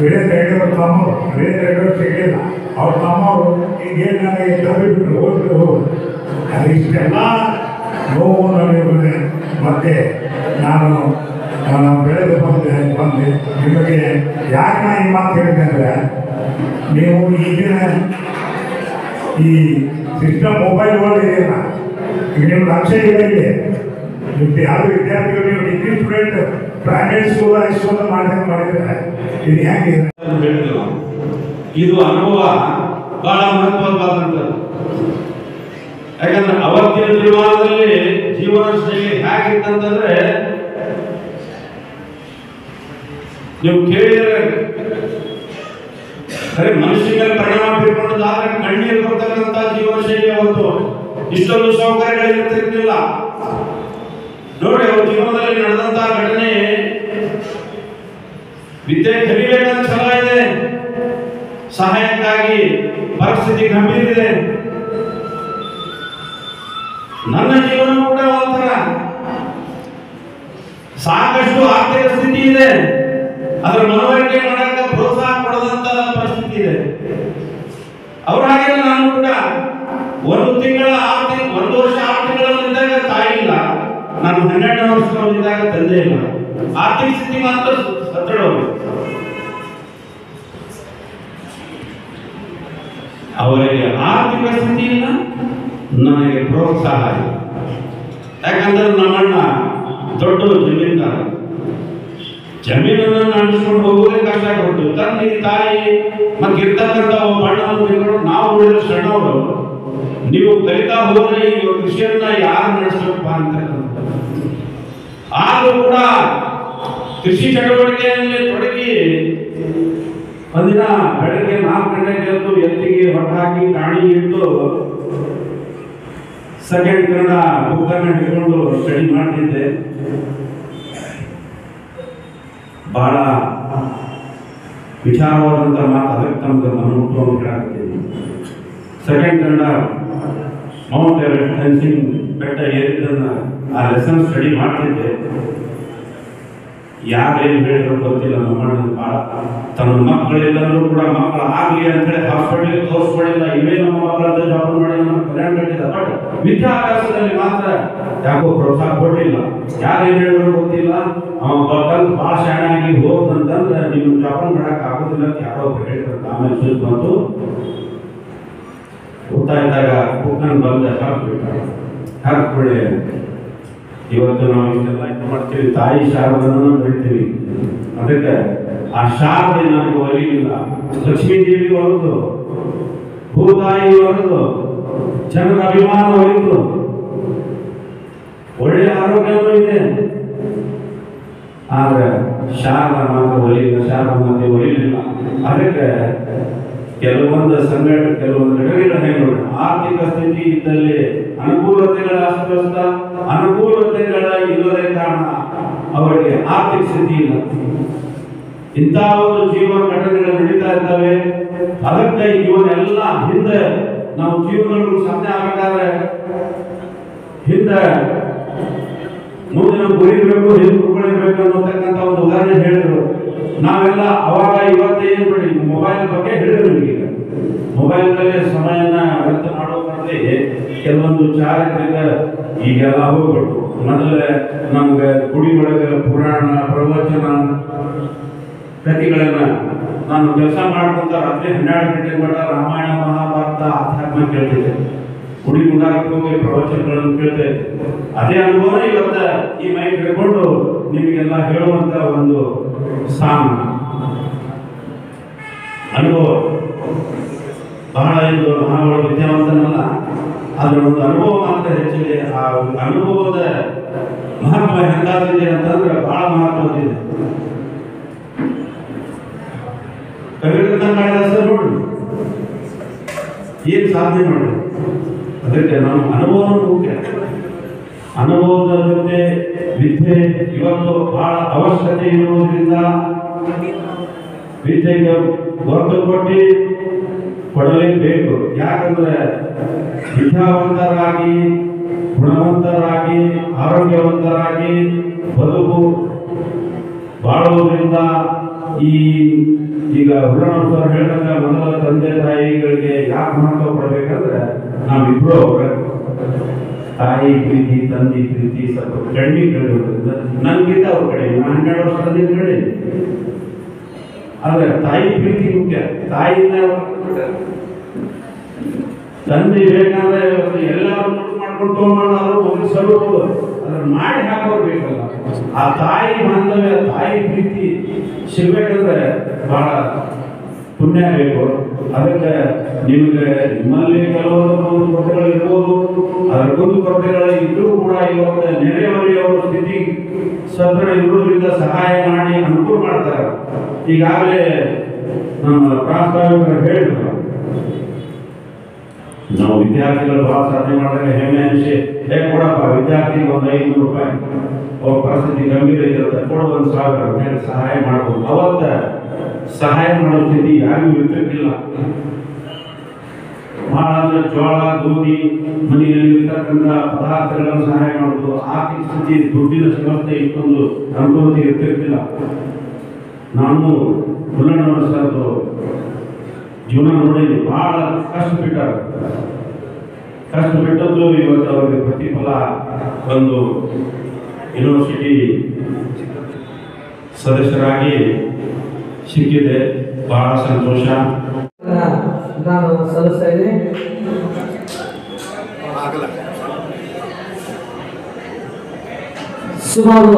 ವೀರೇಂದ್ರ ಹೇಳಿದ್ರು ತಮ್ಮರು ವೀರೇಂದ್ರ ಹೇಳಿದ್ರು ಸಿಗಲಿಲ್ಲ ಅವ್ರ ತಮ್ಮವರು ಈಗ ಏನು ನನಗೆ ತಪ್ಪಿಬಿಟ್ರು ಹೋಗ್ಬಿಟ್ಟು ಹೋಗಿ ಅದು ಇಷ್ಟೆಲ್ಲ ನೋವು ನನಗೆ ಮತ್ತೆ ನಾನು ನಾನು ಬೆಳೆದು ಬಂದೆ ಬಂದೆ. ನಿಮಗೆ ಯಾಕೆ ನಾನು ಈ ಮಾತು ಹೇಳಿದೆ ಅಂದರೆ, ನೀವು ಈಗಿನ ಈ ಸಿಸ್ಟಮ್ ಮೊಬೈಲ್ ಒಳಗೆ ಇದೆಯಲ್ಲ ಈಗ ನಿಮ್ಮ ಲಕ್ಷ್ಯ ಇದೆ ಇಲ್ಲಿ ಯಾರು ವಿದ್ಯಾರ್ಥಿಗಳು ನೀವು degree student private school high school ಮಾಡಿದ್ರೆ ಮಾಡಿದ್ರೆ ಇದು ಹೆಂಗೆ ಇದು? ಅನುಭವ ಬಹಳ ಮಹತ್ವವಾದಂಥದ್ದು. ಯಾಕಂದ್ರೆ ಅವತ್ತಿನ ಜೀವನದಲ್ಲಿ ಜೀವನ ಶೈಲಿ ಹೇಗಿತ್ತಂತಂದ್ರೆ ನೀವು ಕೇಳಿದ್ರೆ ಖರೆ ಮನುಷ್ಯನ ಪರಿಣಾಮ ಬೀರ್ಕೊಂಡಾದ್ರೆ ಕಣ್ಣೀರು ಬರ್ತಕ್ಕಂಥ ಜೀವನ ಶೈಲಿ ಅವತ್ತು ಇಷ್ಟೊಂದು ಸೌಕರ್ಯಗಳು ಇರ್ತಿರ್ಲಿಲ್ಲ ನೋಡಿ ಅವ್ರ ಜೀವನದಲ್ಲಿ ನಡೆದಂತ ಘಟನೆ ವಿದ್ಯೆ ಕಲಿಬೇಕಂತ ಛಲ ಇದೆ. ಸಹಾಯಕ್ಕಾಗಿ ಪರಿಸ್ಥಿತಿ ಗಂಭೀರ ಇದೆ. ನನ್ನ ಜೀವನ ಕೂಡ ಒಂಥರ. ಸಾಕಷ್ಟು ಆರ್ಥಿಕ ಸ್ಥಿತಿ ಇದೆ. ಅದರ ಮನವರಿಕೆ ಮಾಡಕ್ಕೆ ಪ್ರೋತ್ಸಾಹ ಕೊಡದಂತ ಪರಿಸ್ಥಿತಿ ಇದೆ ಅವ್ರ ಹಾಗೆ ನಾನು ಕೂಡ ಒಂದು ತಿಂಗಳ ಆರು ತಿಂಗ್, ಒಂದು ವರ್ಷ ಆರು ತಿಂಗಳಿದ್ದಾಗ ತಾಯಿ ಇಲ್ಲ ನಾನು ಹನ್ನೆರಡು ವರ್ಷದವರಿದ್ದಾಗ ತಂದೆ ಇಲ್ಲ. ಆರ್ಥಿಕ ಸ್ಥಿತಿ ಮಾತ್ರ ಸದೃಢವಾಗಿದೆ. ಅವರಿಗೆ ಆರ್ಥಿಕ ಸ್ಥಿತಿ ಇಲ್ಲ, ನನಗೆ ಪ್ರೋತ್ಸಾಹ ಇಲ್ಲ. ಯಾಕಂದ್ರೆ ನಮ್ಮಣ್ಣ ದೊಡ್ಡ ಜಮೀನ್ದಾರ. ಜಮೀನನ್ನು ನಡೆಸ್ಕೊಂಡು ಹೋಗೋದೇ ಕಷ್ಟ ಕೊಟ್ಟು, ತಂದೆ, ತಾಯಿ, ಮತ್ತೆ ಇರ್ತಕ್ಕಂಥ ಬಣ್ಣ ನಾವು ಉಳಿದ ಸಣ್ಣವರು. ನೀವು ಕಲಿತಾ ಹೋದ್ರೆ ಈ ಕೃಷಿಯನ್ನ ಯಾರು ನಡೆಸಬೇಕಪ್ಪ ಅಂತ ಆದರೂ ಕೂಡ ಕೃಷಿ ಚಟುವಟಿಕೆಯಲ್ಲಿ ತೊಡಗಿ ಒಂದಿನ ಬೆಳಗ್ಗೆ ನಾಲ್ಕು ಗಂಟೆಗೆ ಎದ್ದು ಎತ್ತಿಗೆ ಹೊಟ್ಟು ಹಾಕಿ ಕಾಣಿ ಇಟ್ಟು ಸೆಕೆಂಡ್ ಕನ್ನಡ ಬುಕ್ಕನ್ನು ಇಟ್ಕೊಂಡು ಸ್ಟಡಿ ಮಾಡ್ತಿದ್ದೆ. ಬಹಳ ವಿಚಾರವಾದಂಥ ಮಾತು ಅದಕ್ಕೆ ತಮಗೆ ಮನಮುಟ್ಟು ಅಂತ ಸೆಕೆಂಡ್ ಕನ್ನಡ ಮೌಂಟ್ ಎವರೆಸ್ಟ್ ಹನ್ಸಿಂಗ್ ಬೆಟ್ಟ ಏರಿದ್ದನ್ನು ಆ ಲೆಸನ್ ಸ್ಟಡಿ ಮಾಡ್ತಿದ್ದೆ. ಯಾರೇನು ಹೇಳಿದ್ರು ಗೊತ್ತಿಲ್ಲ ನಮ್ಮಣ್ಣ ಭಾಳ ತನ್ನ ಮಕ್ಕಳಿಲ್ಲಂದ್ರೂ ಕೂಡ ಮಕ್ಕಳು ಆಗಲಿ ಅಂತೇಳಿ ಹಾಸ್ಪಿಟಲ್ ತೋರಿಸ್ಕೊಂಡಿಲ್ಲ ಇವೇ ನಮ್ಮ ಮಕ್ಕಳಂತ ಜಾಬ್ ಮಾಡಿ ನಮ್ಮ ಕಲ್ಯಾಣ ಕಟ್ಟಿದ ಬಟ್ ವಿದ್ಯಾಭ್ಯಾಸದಲ್ಲಿ ಮಾತ್ರ ಯಾಕೋ ಪ್ರೋತ್ಸಾಹ ಕೊಡಲಿಲ್ಲ. ಯಾರೇನು ಹೇಳಿದ್ರು ಗೊತ್ತಿಲ್ಲ. ಅವ ಕಲ್ತು ಭಾಳ ಶಾಣಾಗಿ ಹೋದಂತಂದ್ರೆ ನೀವು ಜಾಬ್ ಮಾಡಕ್ ಆಗೋದಿಲ್ಲ ಅಂತ ಯಾರೋ ಒಬ್ರು ಹೇಳಿದ್ರು. ಆಮೇಲೆ ಸುದ್ದಿ ಬಂತು. ಓದ್ತಾ ಬುಕ್ಕನ್ನು ಬಂದ ಹಾಕ್ಬಿಟ್ಟ ಹಾಕ್ಬಿಡಿ ಇವತ್ತು ನಾವು ಇಷ್ಟೆಲ್ಲ ಇದು ಮಾಡ್ತೀವಿ. ತಾಯಿ ಶಾರದನ್ನು ಬೆಳಿತೀವಿ ಅದಕ್ಕೆ ಆ ಶಾರದೆ ನನಗೆ ಒಲಿಯಿಲ್ಲ ಲಕ್ಷ್ಮೀ ದೇವಿ ಹೊರದು ಭೂತಾಯಿ ಹೊರದು ಜನರ ಅಭಿಮಾನ ಒಲಿತು ಒಳ್ಳೆಯ ಆರೋಗ್ಯವೂ ಇದೆ. ಆದ್ರೆ ಶಾರದ ಮಾತ್ರ ಒಲಿಯಿಲ್ಲ ಶಾರದ ಮಾತೆ ಒಲಿಲಿಲ್ಲ ಅದಕ್ಕೆ ಕೆಲವೊಂದು ಸಂಘಟ ಕೆಲವೊಂದು ಘಟನೆಗಳು ಆರ್ಥಿಕ ಸ್ಥಿತಿ ಇದ್ದಲ್ಲಿ ಅನುಕೂಲತೆಗಳ ಅಸ್ತವ್ಯಸ್ತ ಅನುಕೂಲತೆಗಳ ಇಲ್ಲದೇ ಕಾರಣ ಅವರಿಗೆ ಆರ್ಥಿಕ ಸ್ಥಿತಿ ಇಲ್ಲ. ಇಂತಹ ಒಂದು ಜೀವನ ಘಟನೆಗಳು ನಡೀತಾ ಇದ್ದಾವೆ. ಅದಕ್ಕೆ ಇವನ್ನೆಲ್ಲ ಹಿಂದೆ ನಾವು ಜೀವನಗಳು ಸಾಧನೆ ಆಗಬೇಕಾದ್ರೆ ಹಿಂದೆ ಮುಂದಿನ ಗುರಿ ಬೇಕು ಹಿಂದೆ ಅನ್ನೋತಕ್ಕಂಥ ಒಂದು ಉದಾಹರಣೆ ಹೇಳಿದ್ರು. ನಾವೆಲ್ಲ ಅವಾಗ, ಇವತ್ತು ಏನು ಬಿಡಿ ಮೊಬೈಲ್ ಬಗ್ಗೆ ಹೇಳಿದ್ರು ಮೊಬೈಲ್ ಮೊಬೈಲ್ನಲ್ಲಿ ಸಮಯನ ವ್ಯರ್ಥ ಮಾಡೋದ್ರಲ್ಲಿ ಕೆಲವೊಂದು ಚಾರಿತ್ರಿಕ ಈಗೆಲ್ಲ ಹೋಗ್ಬಿಟ್ಟು ಮೊದಲೇ ನಮ್ಗೆ ಗುಡಿ ಒಳಗೆ ಪುರಾಣ, ಪ್ರವಚನ ಕಥೆಗಳನ್ನ ನಾನು ಕೆಲಸ ಮಾಡ್ಕೊಂತ ರಾತ್ರಿ ಹನ್ನೆರಡು ಗಂಟೆ ಮಟ್ಟ ರಾಮಾಯಣ ಮಹಾಭಾರತ ಆಧ್ಯಾತ್ಮ ಕೇಳ್ತಿದ್ದೆ. ಗುಡಿ ಗುಂಡಾರಕ್ಕೆ ಹೋಗಿ ಪ್ರವಚನಗಳನ್ನು ಕೇಳ್ತಾ. ಇದ್ದೆ ಅದೇ ಅನುಭವ ಇವತ್ತ ಈ ಮೈಕ್ ಹಿಡ್ಕೊಂಡು ನಿಮಗೆಲ್ಲ ಹೇಳುವಂತ ಒಂದು ಸ್ಥಾನ ಅನುಭವ. ಬಹಳ ಇದು ಮಹಾಗಳು ವಿದ್ಯಾವಂತನಲ್ಲ. ಅದರ ಒಂದು ಅನುಭವ ಮಾತ್ರ ಹೆಚ್ಚಿದೆ ಆ ಅನುಭವದ ಮಹತ್ವ ಹೆಂಗಾಗಿದೆ ಅಂತಂದ್ರೆ ಬಹಳ ಮಹತ್ವದಿದೆ ಕವಿರತ್ನ ಕಾಳಿದಾಸ ನೋಡಿ. ಏನು ಸಾಧನೆ ನೋಡಿ. ಅದಕ್ಕೆ ನಾನು ಅನುಭವ ಮುಖ್ಯ. ಅನುಭವದ ಜೊತೆ ವಿದ್ಯೆ ಇವತ್ತು ಬಹಳ ಅವಶ್ಯಕತೆ ಇರುವುದರಿಂದ ವಿದ್ಯೆಗೆ ಒತ್ತು ಕೊಟ್ಟು ಕೊಡಲೇಬೇಕು ಯಾಕಂದ್ರೆ ವಿದ್ಯಾವಂತರಾಗಿ, ಗುಣವಂತರಾಗಿ, ಆರೋಗ್ಯವಂತರಾಗಿ ಬದುಕು ಬಾಳುವುದರಿಂದ ಈ ಈಗ ಹುಡುಗ ಹೇಳಿದಂಗ ಮೊದಲ ತಂದೆ ತಾಯಿಗಳಿಗೆ ಯಾಕೆ ಮಹತ್ವ ಕೊಡಬೇಕಂದ್ರೆ ನಾವಿಬ್ರು ತಾಯಿ ಪ್ರೀತಿ, ತಂದೆ ಪ್ರೀತಿ, ಸ್ವಲ್ಪ ಕಡಿಮೆ ನನಗಿಂತ ಅವ್ರ ಕಡೆ ನಾನು ಹನ್ನೆರಡು ವರ್ಷದಿಂದ ಕಡಿಮೆ ಆದ್ರೆ ತಾಯಿ ಪ್ರೀತಿ ಮುಖ್ಯ. ತಾಯಿಯಿಂದ ತಂದೆ ಬೇಕಾದ್ರೆ ಎಲ್ಲರೂ ಮಾಡ್ಕೊಂಡು ತಗೊಂಡ್ರು ಒಂದು ಸ್ವಲ್ಪ ಅದನ್ನ ಮಾಡಿ ಹಾಕೋರು ಬೇಕಲ್ಲ. ಆ ತಾಯಿ ಬಾಂಧವ್ಯ, ತಾಯಿ ಪ್ರೀತಿ ಸಿಗ್ಬೇಕಂದ್ರೆ ಬಹಳ ಪುಣ್ಯ ಬೇಕು ಅದಕ್ಕೆ ನಿಮಗೆ ನಿಮ್ಮಲ್ಲಿ ಕೆಲವೊಂದು ಒಂದು ಕೊರತೆಗಳು ಇರ್ಬೋದು ಅದರ ಒಂದು ಕೊರತೆಗಳು ಇದ್ರೂ ಕೂಡ ಇವತ್ತು ನೆರೆಯವರಿಯವರ ಸ್ಥಿತಿ ಸದೃಢ ಇರುವುದರಿಂದ ಸಹಾಯ ಮಾಡಿ ಅನುಕೂಲ ಮಾಡ್ತಾರೆ. ಈಗಾಗಲೇ ನಮ್ಮ ಪ್ರಾಸ್ತಾವಿಕರು ಹೇಳಿದ್ರು. ನಾವು ವಿದ್ಯಾರ್ಥಿಗಳು ಬಹಳ ಸಾಧನೆ ಮಾಡಿದ್ರೆ ಹೆಮ್ಮೆ ಅನಿಸಿ, ಹೇ ಕೊಡಪ್ಪ, ವಿದ್ಯಾರ್ಥಿಗೆ ಒಂದು ಐನೂರು ರೂಪಾಯಿ. ಅವ್ರ ಪರಿಸ್ಥಿತಿ ಗಂಭೀರ ಇರುತ್ತೆ. ಕೊಡು ಒಂದು ಸಾವಿರ ಸಹಾಯ ಮಾಡ್ಬೋದು. ಅವತ್ತ ಸಹಾಯ ಮಾಡೋ ಸ್ಥಿತಿ ಯಾರಿಗೂ ಇರ್ತಿರ್ಲಿಲ್ಲ. ಬಹಳ ಅಂದ್ರೆ ಜೋಳ ಗೋಧಿ ಮನೆಯಲ್ಲಿ ಇರ್ತಕ್ಕಂಥ ಪದಾರ್ಥಗಳನ್ನು ಸಹಾಯ ಮಾಡೋದು ಆರ್ಥಿಕ ಸ್ಥಿತಿ, ದುಡ್ಡಿನ ಸಮಸ್ಯೆ ಇಷ್ಟೊಂದು ಅನುಕೂಲತೆ ಇರ್ತಿರ್ಲಿಲ್ಲ. ನಾನು ಹುಲ್ಲಣ್ಣವರ ಸರ್ದು ಜೀವನ ನೋಡಿ ಬಹಳ ಕಷ್ಟ ಬಿಟ್ಟದ್ದು ಇವತ್ತು ಅವರಿಗೆ ಪ್ರತಿಫಲ ಒಂದು ಯೂನಿವರ್ಸಿಟಿ ಸದಸ್ಯರಾಗಿ ಸಿಕ್ಕಿದೆ ಬಹಳ ಸಂತೋಷ. ನಾನು ಸಲ್ಲಿಸ್ತಾ ಇದ್ದೀನಿ. ಸುಮಾರು